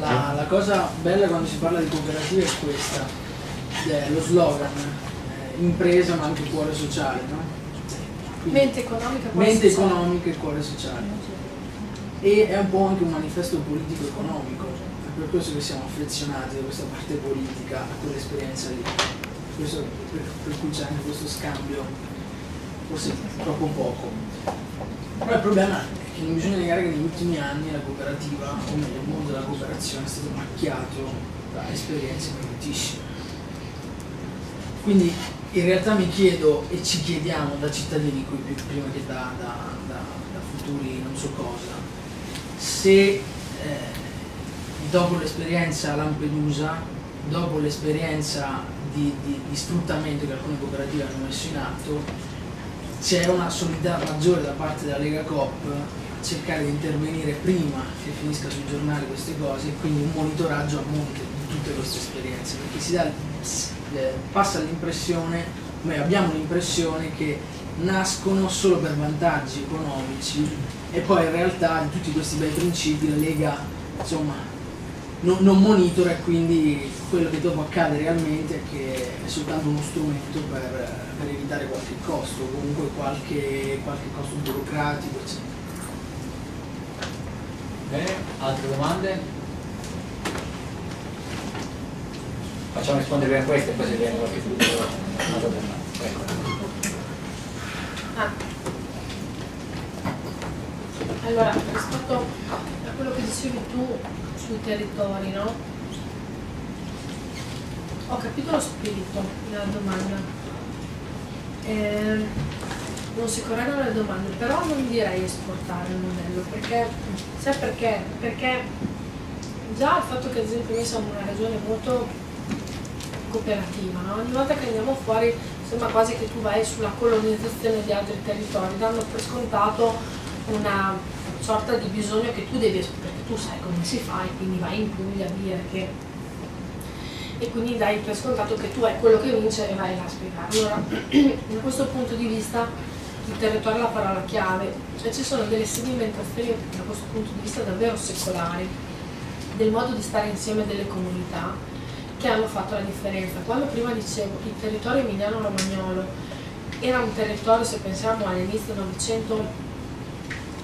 la, la, cosa bella quando si parla di cooperative è questa, è lo slogan, eh, impresa ma anche cuore sociale, no? Quindi, mente economica, cuore mente sociale. economica e cuore sociale. E è un po' anche un manifesto politico economico, è per questo che siamo affezionati da questa parte politica, a quell'esperienza lì. Questo, per, per cui c'è anche questo scambio, forse troppo poco. Però il problema è non bisogna negare che negli ultimi anni la cooperativa, o meglio il mondo della cooperazione, è stato macchiato da esperienze bruttissime. Quindi in realtà mi chiedo e ci chiediamo da cittadini prima che da, da, da, da futuri non so cosa, se eh, dopo l'esperienza a Lampedusa, dopo l'esperienza di, di, di, sfruttamento che alcune cooperative hanno messo in atto, c'è una solidarietà maggiore da parte della Lega Coop cercare di intervenire prima che finisca sui giornali queste cose e quindi un monitoraggio a monte di tutte queste esperienze, perché si dà, eh, passa l'impressione, noi abbiamo l'impressione che nascono solo per vantaggi economici e poi in realtà di tutti questi bei principi la Lega insomma non, non, monitora e quindi quello che dopo accade realmente è che è soltanto uno strumento per, per evitare qualche costo, comunque qualche, qualche costo burocratico, eccetera. Bene, altre domande? Facciamo rispondere a queste e poi se viene qualche futuro un'altra domanda. Ecco. Ah. Allora, rispetto a quello che dicevi tu sui territori, no? Ho capito lo spirito della domanda. Eh, non si correggono le domande, però non direi esportare il modello, perché sai perché? Perché già il fatto che ad esempio noi siamo una regione molto cooperativa, no? ogni volta che andiamo fuori sembra quasi che tu vai sulla colonizzazione di altri territori, danno per scontato una sorta di bisogno che tu devi esprimere tu sai come si fa e quindi vai in Puglia a dire che e quindi dai per scontato che tu hai quello che vince e vai a spiegare. Allora, da questo punto di vista il territorio è la parola chiave, cioè ci sono delle sedimentazioni da questo punto di vista davvero secolari del modo di stare insieme delle comunità che hanno fatto la differenza. Quando prima dicevo il territorio emiliano-romagnolo era un territorio, se pensiamo all'inizio del Novecento,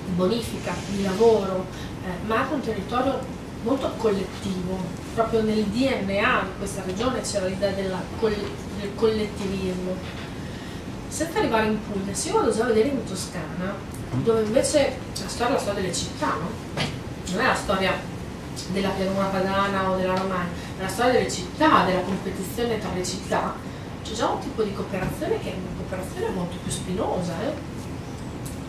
di bonifica, di lavoro, eh, ma anche un territorio molto collettivo, proprio nel DNA di questa regione c'era l'idea del collettivismo. Senza arrivare in Puglia, se io vado già a vedere in Toscana, dove invece la storia è la storia delle città, no? Non è la storia della pianura padana o della romana, è la storia delle città, della competizione tra le città, c'è già un tipo di cooperazione che è una cooperazione molto più spinosa, eh?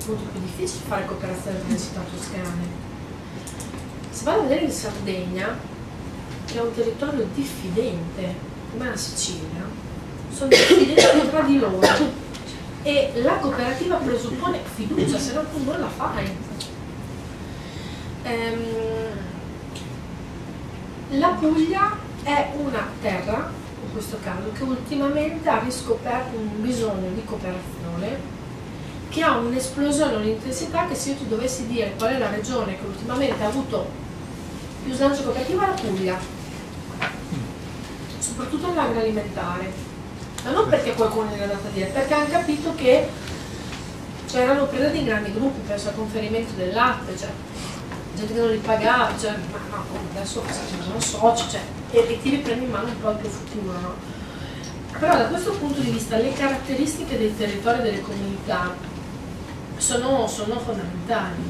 molto più difficile fare cooperazione tra le città toscane. Se vado a vedere in Sardegna, che è un territorio diffidente, come la Sicilia, sono diffidenti tra di loro e la cooperativa presuppone fiducia, se no tu non la fai. Ehm, la Puglia è una terra, in questo caso, che ultimamente ha riscoperto un bisogno di cooperazione che ha un'esplosione, un'intensità che se io ti dovessi dire qual è la regione che ultimamente ha avuto più slancio cooperativo è la Puglia, soprattutto nell'agroalimentare. Ma non perché qualcuno gliel'ha dato a dire, perché hanno capito che c'erano periodi in grandi gruppi, penso al conferimento del latte, cioè gente che non li pagava, cioè, ma no, adesso sono soci, cioè, e, e ti riprendi in mano un po' il tuo futuro, no? Però da questo punto di vista le caratteristiche del territorio e delle comunità sono, sono fondamentali.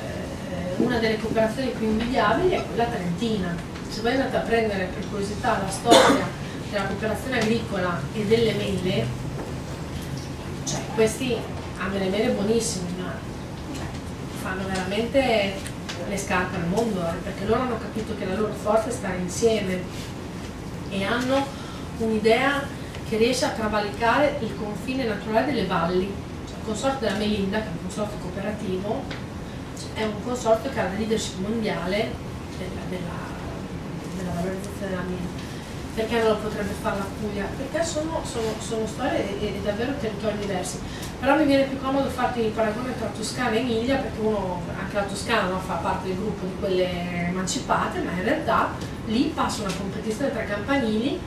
Eh, una delle cooperazioni più invidiabili è quella trentina. Se voi andate a prendere per curiosità la storia della cooperazione agricola e delle mele, cioè questi hanno delle mele buonissime, ma cioè, fanno veramente le scarpe al mondo, eh, perché loro hanno capito che la loro forza è stare insieme e hanno un'idea che riesce a travalicare il confine naturale delle valli. Cioè, il consorzio della Melinda, che è un consorzio cooperativo, è un consorzio che ha la leadership mondiale della, della, della valorizzazione della mina. Perché non lo potrebbe fare la Puglia? Perché sono, sono, sono storie e, davvero territori diversi però mi viene più comodo farti il paragone tra Toscana e Emilia perché uno, anche la Toscana no, fa parte del gruppo di quelle emancipate, ma in realtà lì passa una competizione tra campanili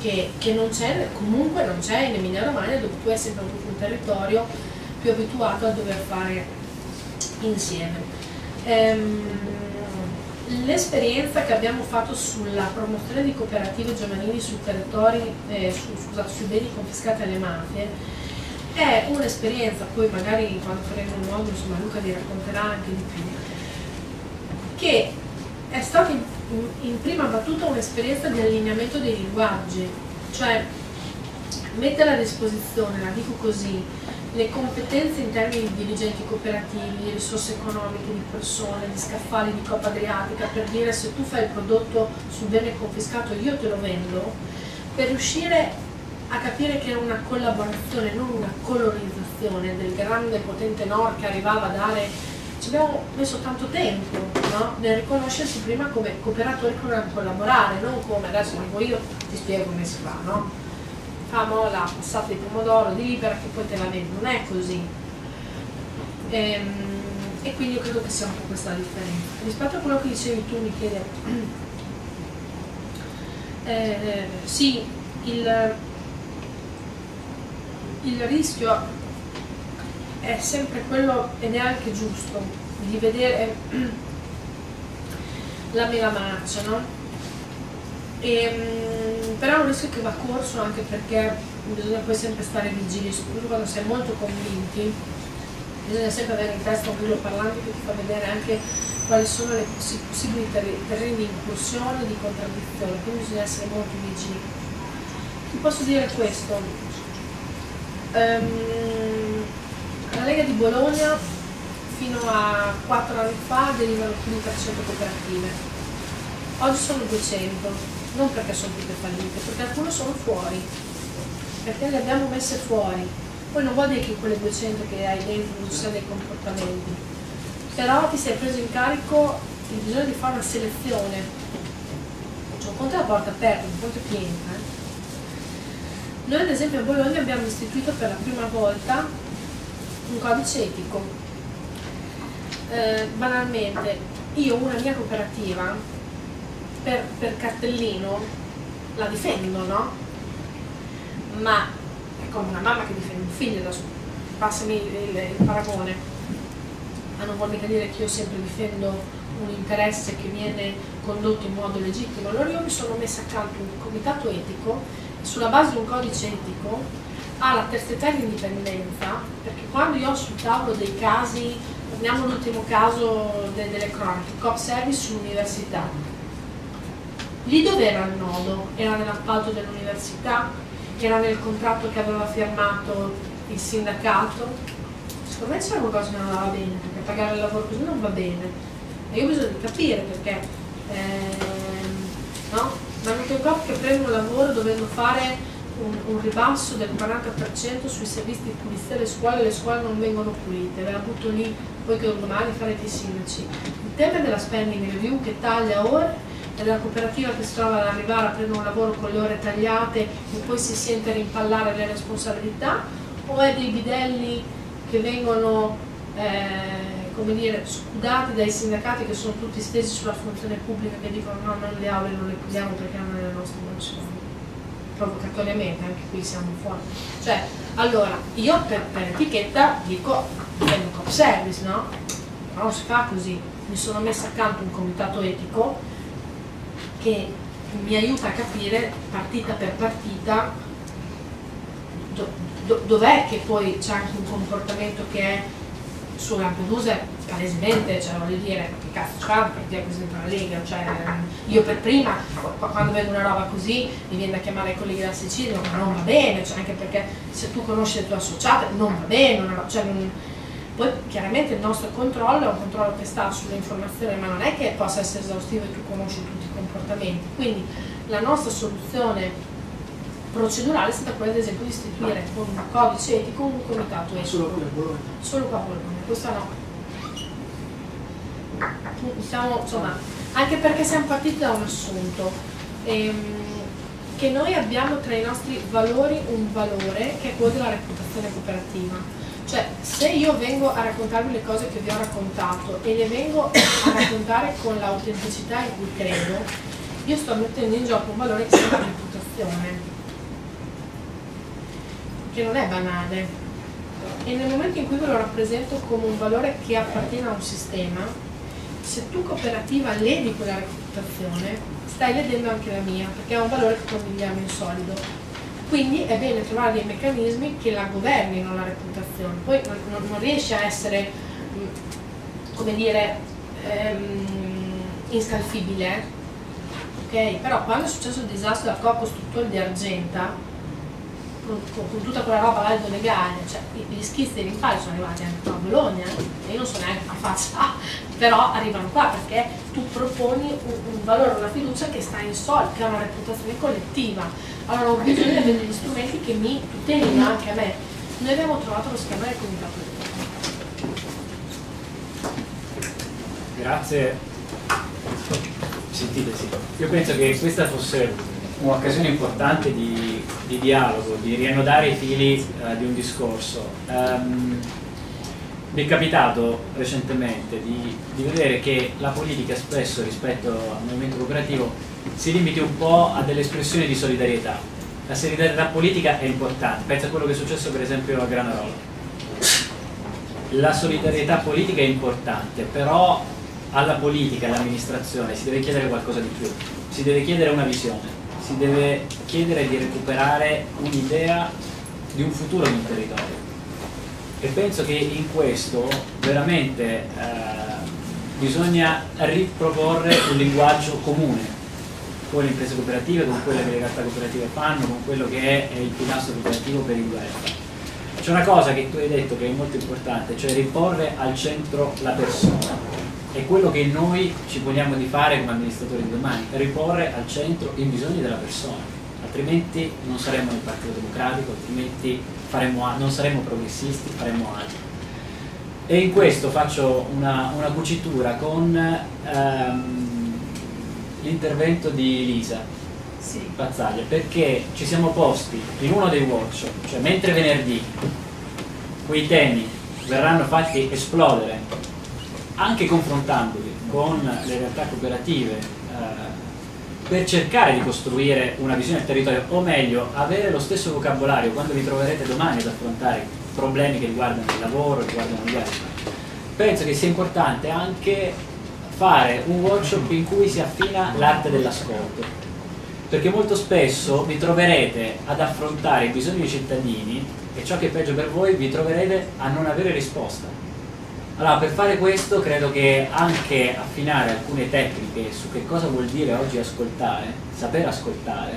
che, che non c'è, comunque non c'è in Emilia Romagna dove tu hai sempre avuto un territorio più abituato a dover fare insieme. Ehm, L'esperienza che abbiamo fatto sulla promozione di cooperative giovanili sui territori, eh, su, scusate, sui beni confiscati alle mafie è un'esperienza, poi magari quando faremo il modo, insomma Luca vi racconterà anche di più, che è stata in, in prima battuta un'esperienza di allineamento dei linguaggi, cioè mettere a disposizione, la dico così, le competenze in termini di dirigenti cooperativi, di risorse economiche, di persone, di scaffali di Coppa Adriatica, per dire se tu fai il prodotto sul bene confiscato io te lo vendo, per riuscire a capire che era una collaborazione, non una colonizzazione del grande potente nord che arrivava a dare. Ci abbiamo messo tanto tempo no? nel riconoscersi prima come cooperatori con a collaborare, non come adesso dico io ti spiego come si fa, no? Famo la passata di pomodoro, di libera che poi te la vendo, non è così. Ehm, e quindi io credo che sia un po' questa la differenza. Rispetto a quello che dicevi tu Michele, eh, sì, il, il rischio è sempre quello, ed è anche giusto, di vedere la mela marcia, no? E, ehm, però è un rischio che va corso anche perché bisogna poi sempre stare vigili, soprattutto quando è molto convinti, bisogna sempre avere in testa un grillo parlante che ti fa vedere anche quali sono le possibili terreni di incursione, di contraddizione, quindi bisogna essere molto vigili. Ti posso dire questo, Um, la Lega di Bologna fino a 4 anni fa derivano più di 300 cooperative, oggi sono 200, non perché sono tutte fallite, perché alcune sono fuori, perché le abbiamo messe fuori. Poi non vuol dire che quelle 200 che hai dentro non siano dei comportamenti, però ti sei preso in carico il bisogno di fare una selezione. Cioè, un conto la porta aperta, un conto è piena. Eh? Noi ad esempio a Bologna abbiamo istituito per la prima volta un codice etico. Eh, banalmente, io una mia cooperativa per, per cartellino la difendo, no? Ma è come una mamma che difende un figlio, adesso passami il, il paragone, ma non vuol mica dire che io sempre difendo un interesse che viene condotto in modo legittimo. Allora io mi sono messa accanto un comitato etico sulla base di un codice etico ha la terzietà di indipendenza, perché quando io ho sul tavolo dei casi, prendiamo l'ultimo caso de delle cronache, COP Service sull'università, lì dove era il nodo? Era nell'appalto dell'università? Era nel contratto che aveva firmato il sindacato? Secondo me c'era qualcosa che non andava bene, perché pagare il lavoro così non va bene. E io bisogna capire perché, ehm, no? Ma non che che prendono lavoro dovendo fare un, un, ribasso del 40% sui servizi di pulizia alle scuole, le scuole non vengono pulite, ve la butto lì, poi che domani farete i sindaci. Il tema della spending review che taglia ore e della cooperativa che si trova ad arrivare a prendere un lavoro con le ore tagliate e poi si sente rimpallare le responsabilità o è dei bidelli che vengono eh, come dire, scudati dai sindacati che sono tutti stesi sulla funzione pubblica che dicono no, noi le aule non le chiudiamo perché hanno le nostre mansioni provocatoriamente, anche qui siamo fuori. Cioè, allora, io per, per etichetta dico, prendo cop service, no? Ma non si fa così. Mi sono messa accanto un comitato etico che mi aiuta a capire partita per partita do, do, dov'è che poi c'è anche un comportamento che è su Lampedusa palesemente, cioè voglio dire, che cazzo ci fa per dire così la Lega, cioè io per prima, quando vedo una roba così, mi viene da chiamare i colleghi della Sicilia, ma non va bene, cioè anche perché se tu conosci le tue associate non va bene, non, cioè non, poi chiaramente il nostro controllo è un controllo che sta sulle informazioni, ma non è che possa essere esaustivo e tu conosci tutti i comportamenti, quindi la nostra soluzione procedurale è stata quella ad esempio di istituire con un codice etico un comitato etico. Solo qui a Bologna. Solo qua a Bologna, questa no. Siamo, insomma, anche perché siamo partiti da un assunto, ehm, che noi abbiamo tra i nostri valori un valore che è quello della reputazione cooperativa. Cioè, se io vengo a raccontarvi le cose che vi ho raccontato e le vengo a raccontare con l'autenticità in cui credo, io sto mettendo in gioco un valore che si chiama reputazione che non è banale. E nel momento in cui ve lo rappresento come un valore che appartiene a un sistema se tu cooperativa ledi quella reputazione stai ledendo anche la mia perché è un valore che condividiamo in solido quindi è bene trovare dei meccanismi che la governino la reputazione. Poi non, non, riesce a essere come dire ehm, inscalfibile ok? Però quando è successo il disastro della co-costruttore di Argenta con, con, tutta quella roba là legale, cioè gli schizzi dei rimpalli sono arrivati anche a Bologna e io non so neanche a faccia, però arrivano qua perché tu proponi un, un valore, una fiducia che sta in solito, che ha una reputazione collettiva. Allora ho bisogno di avere degli strumenti che mi tutelino anche a me. Noi abbiamo trovato lo schema del comitato Grazie. Sentite, sì. Io penso che questa fosse un'occasione importante di, di, dialogo, di riannodare i fili uh, di un discorso. Um, mi è capitato recentemente di, di, vedere che la politica spesso rispetto al movimento cooperativo si limiti un po' a delle espressioni di solidarietà. La solidarietà politica è importante, pensa a quello che è successo per esempio a Granarola. La solidarietà politica è importante, però alla politica, all'amministrazione si deve chiedere qualcosa di più, si deve chiedere una visione si deve chiedere di recuperare un'idea di un futuro di un territorio. E penso che in questo veramente eh, bisogna riproporre un linguaggio comune con le imprese cooperative, con quello che le realtà cooperative fanno, con quello che è il pilastro cooperativo per il welfare. C'è una cosa che tu hai detto che è molto importante, cioè riporre al centro la persona è quello che noi ci poniamo di fare come amministratori di domani, riporre al centro i bisogni della persona, altrimenti non saremmo nel Partito Democratico, altrimenti faremmo, non saremmo progressisti, faremmo altro. E in questo faccio una, una cucitura con ehm, l'intervento di Lisa sì. Pazzaglia, perché ci siamo posti in uno dei workshop, cioè mentre venerdì quei temi verranno fatti esplodere, anche confrontandoli con le realtà cooperative, eh, per cercare di costruire una visione del territorio, o meglio, avere lo stesso vocabolario quando vi troverete domani ad affrontare problemi che riguardano il lavoro, riguardano gli altri. Penso che sia importante anche fare un workshop in cui si affina l'arte dell'ascolto, perché molto spesso vi troverete ad affrontare i bisogni dei cittadini e ciò che è peggio per voi vi troverete a non avere risposta. Allora, per fare questo credo che anche affinare alcune tecniche su che cosa vuol dire oggi ascoltare, saper ascoltare,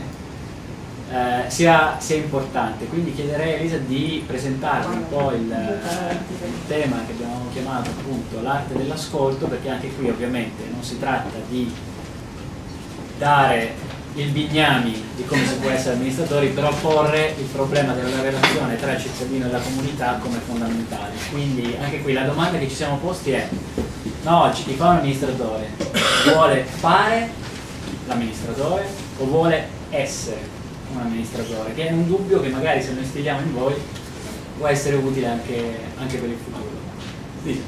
eh, sia, sia, importante. Quindi chiederei a Elisa di presentarvi un po' il, il tema che abbiamo chiamato appunto l'arte dell'ascolto, perché anche qui ovviamente non si tratta di dare il bignami di come si può essere amministratori, però porre il problema della relazione tra il cittadino e la comunità come fondamentale. Quindi anche qui la domanda che ci siamo posti è, no, oggi chi fa un amministratore vuole fare l'amministratore o vuole essere un amministratore? Che è un dubbio che magari se noi instilliamo in voi può essere utile anche, anche per il futuro. Sì.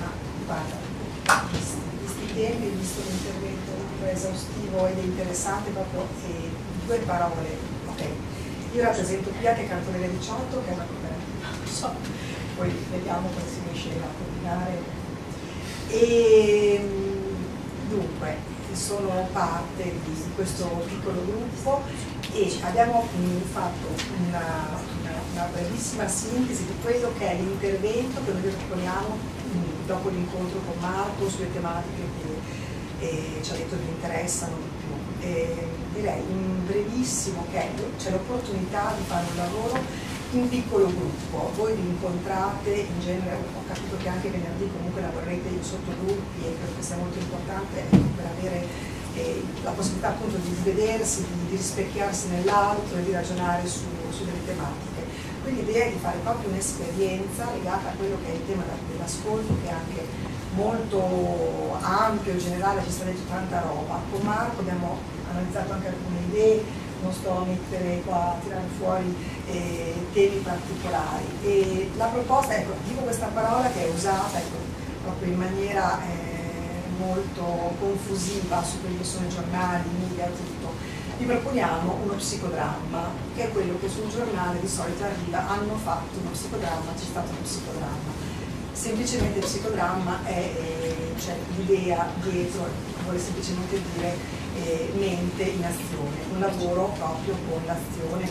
Ah, guarda, questi temi, visto l'intervento esaustivo ed interessante proprio e due parole. Ok, io rappresento qui anche Cantonere 18 che è una cooperativa, non so, poi vediamo come si riesce a combinare. E dunque, sono parte di questo piccolo gruppo e abbiamo fatto una, una, una brevissima sintesi di quello che è l'intervento che noi proponiamo dopo l'incontro con Marco sulle tematiche che e ci ha detto che interessano di più. E direi in brevissimo che c'è l'opportunità di fare un lavoro in piccolo gruppo, voi vi incontrate, in genere ho capito che anche venerdì comunque lavorerete in sottogruppi e credo che sia molto importante per avere eh, la possibilità appunto di vedersi, di rispecchiarsi nell'altro e di ragionare su, su delle tematiche. Quindi l'idea è di fare proprio un'esperienza legata a quello che è il tema dell'ascolto che è anche molto ampio, generale, ci detto tanta roba. Con Marco abbiamo analizzato anche alcune idee, non sto a mettere qua, a tirare fuori eh, temi particolari. E la proposta, ecco, dico questa parola che è usata ecco, proprio in maniera eh, molto confusiva su quelli che sono i giornali, i media, tutto. Vi proponiamo uno psicodramma, che è quello che sul giornale di solito arriva, hanno fatto uno psicodramma, c'è stato uno psicodramma semplicemente psicodramma è eh, cioè, l'idea dietro, vuole semplicemente dire eh, mente in azione, un lavoro proprio con l'azione,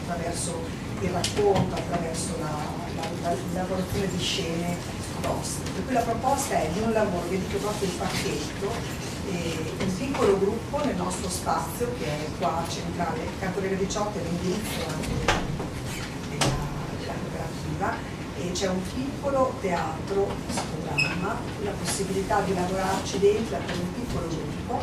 attraverso il racconto, attraverso la, la, la, lavorazione di scene poste. Per cui la proposta è di un lavoro, dico proprio il pacchetto, eh, un piccolo gruppo nel nostro spazio che è qua centrale, Cantoriere 18 è l'indirizzo anche della cooperativa c'è un piccolo teatro psicodramma, la possibilità di lavorarci dentro per un piccolo gruppo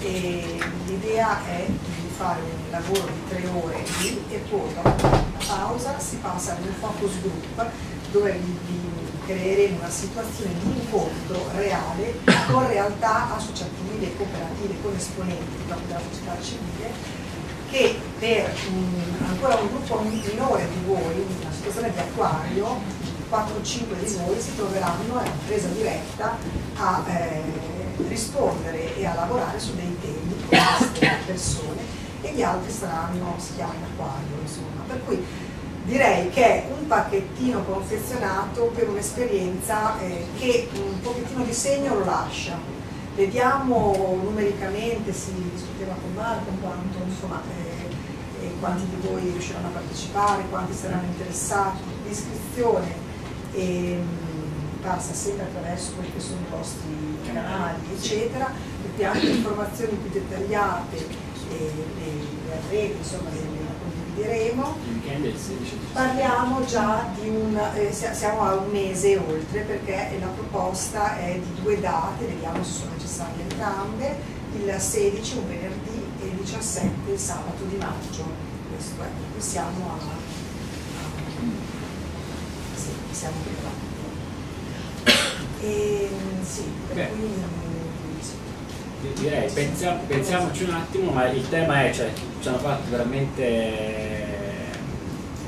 e l'idea è di fare un lavoro di tre ore lì e poi dopo una pausa si passa ad un focus group dove creeremo una situazione di incontro reale con realtà associative cooperative, con esponenti proprio della società civile che per un, ancora un gruppo minore di voi, in una situazione di acquario, 4-5 di voi si troveranno a presa diretta a eh, rispondere e a lavorare su dei temi con queste persone e gli altri saranno schiavi acquario, insomma. Per cui direi che è un pacchettino confezionato per un'esperienza eh, che un pochettino di segno lo lascia. Vediamo numericamente, si discuteva con Marco quanto insomma eh, quanti di voi riusciranno a partecipare, quanti saranno interessati, l'iscrizione e, mm, passa sempre attraverso quelli che sono i vostri canali, eccetera, perché anche informazioni più dettagliate e le, arredi, insomma, le, le condivideremo. Parliamo già di un, eh, siamo a un mese oltre perché la proposta è di due date, vediamo se sono necessarie entrambe, il 16 un venerdì e il 17 il sabato di maggio questo, ecco, siamo a, a sì, siamo preparati. E, sì, per cui sì. direi pensiamo, pensiamoci un attimo ma il tema è cioè ci hanno fatto veramente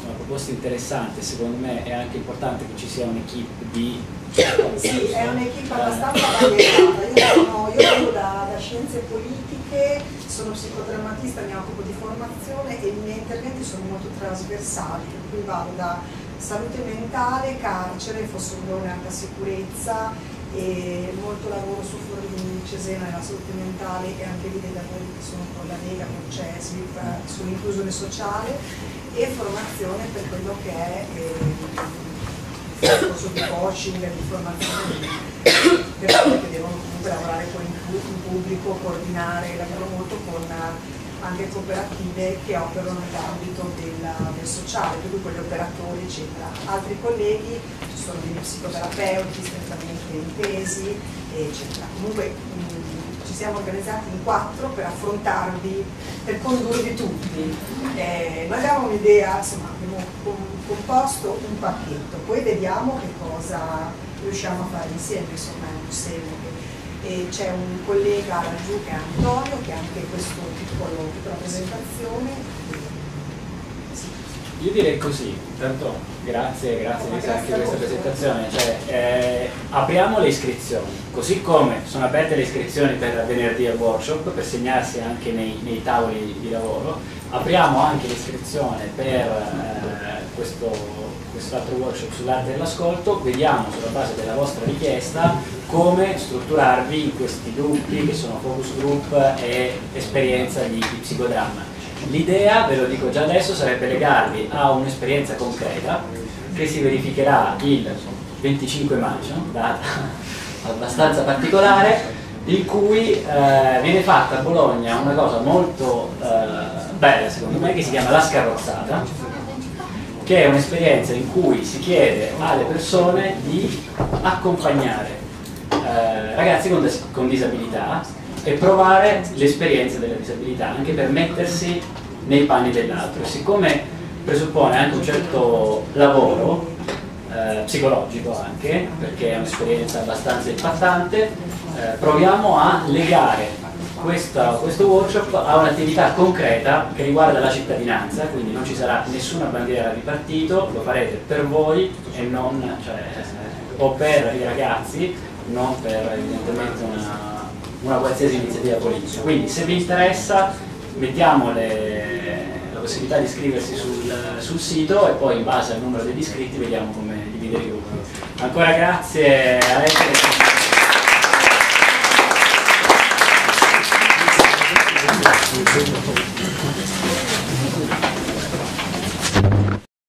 una proposta interessante, secondo me è anche importante che ci sia un'equipe di... Sì, è un'equipe abbastanza variegata. Io, sono, io vengo da, da scienze politiche, sono psicodrammatista, mi occupo di formazione e i miei interventi sono molto trasversali, per cui vado da salute mentale, carcere, Fossombrone, alta sicurezza, e molto lavoro su Fuori di Cesena nella salute mentale e anche lì dei lavori che sono con la Lega, con CESVIP, sull'inclusione sociale e formazione per quello che è eh, corso di coaching, di formazione persone che devono comunque lavorare con il pubblico, coordinare, lavoro molto con anche cooperative che operano nell'ambito del, del, sociale, per cui gli operatori eccetera. Altri colleghi, ci sono degli psicoterapeuti strettamente intesi eccetera. Comunque siamo organizzati in quattro per affrontarvi, per condurvi tutti. Eh, noi abbiamo un'idea, insomma abbiamo composto un pacchetto, poi vediamo che cosa riusciamo a fare insieme, insomma è un segno e c'è un collega laggiù che è Antonio che ha anche questo piccolo, piccola presentazione. Io direi così, intanto grazie, grazie di anche questa presentazione, cioè, eh, apriamo le iscrizioni, così come sono aperte le iscrizioni per venerdì al workshop, per segnarsi anche nei, nei tavoli di lavoro, apriamo anche l'iscrizione per eh, questo quest'altro workshop sull'arte dell'ascolto, vediamo sulla base della vostra richiesta come strutturarvi in questi gruppi che sono focus group e esperienza di, di psicodramma. L'idea, ve lo dico già adesso, sarebbe legarvi a un'esperienza concreta che si verificherà il 25 maggio, data abbastanza particolare, in cui eh, viene fatta a Bologna una cosa molto eh, bella secondo me che si chiama la scarrozzata che è un'esperienza in cui si chiede alle persone di accompagnare eh, ragazzi con, con disabilità e provare l'esperienza della disabilità, anche per mettersi nei panni dell'altro. Siccome presuppone anche un certo lavoro eh, psicologico anche, perché è un'esperienza abbastanza impattante, eh, proviamo a legare questa, questo workshop ha un'attività concreta che riguarda la cittadinanza, quindi non ci sarà nessuna bandiera di partito, lo farete per voi e non, cioè, o per i ragazzi, non per evidentemente una, una qualsiasi iniziativa politica. Quindi se vi interessa mettiamo le, la possibilità di iscriversi sul, sul, sito e poi in base al numero degli iscritti vediamo come dividere i gruppi. Ancora grazie a lei.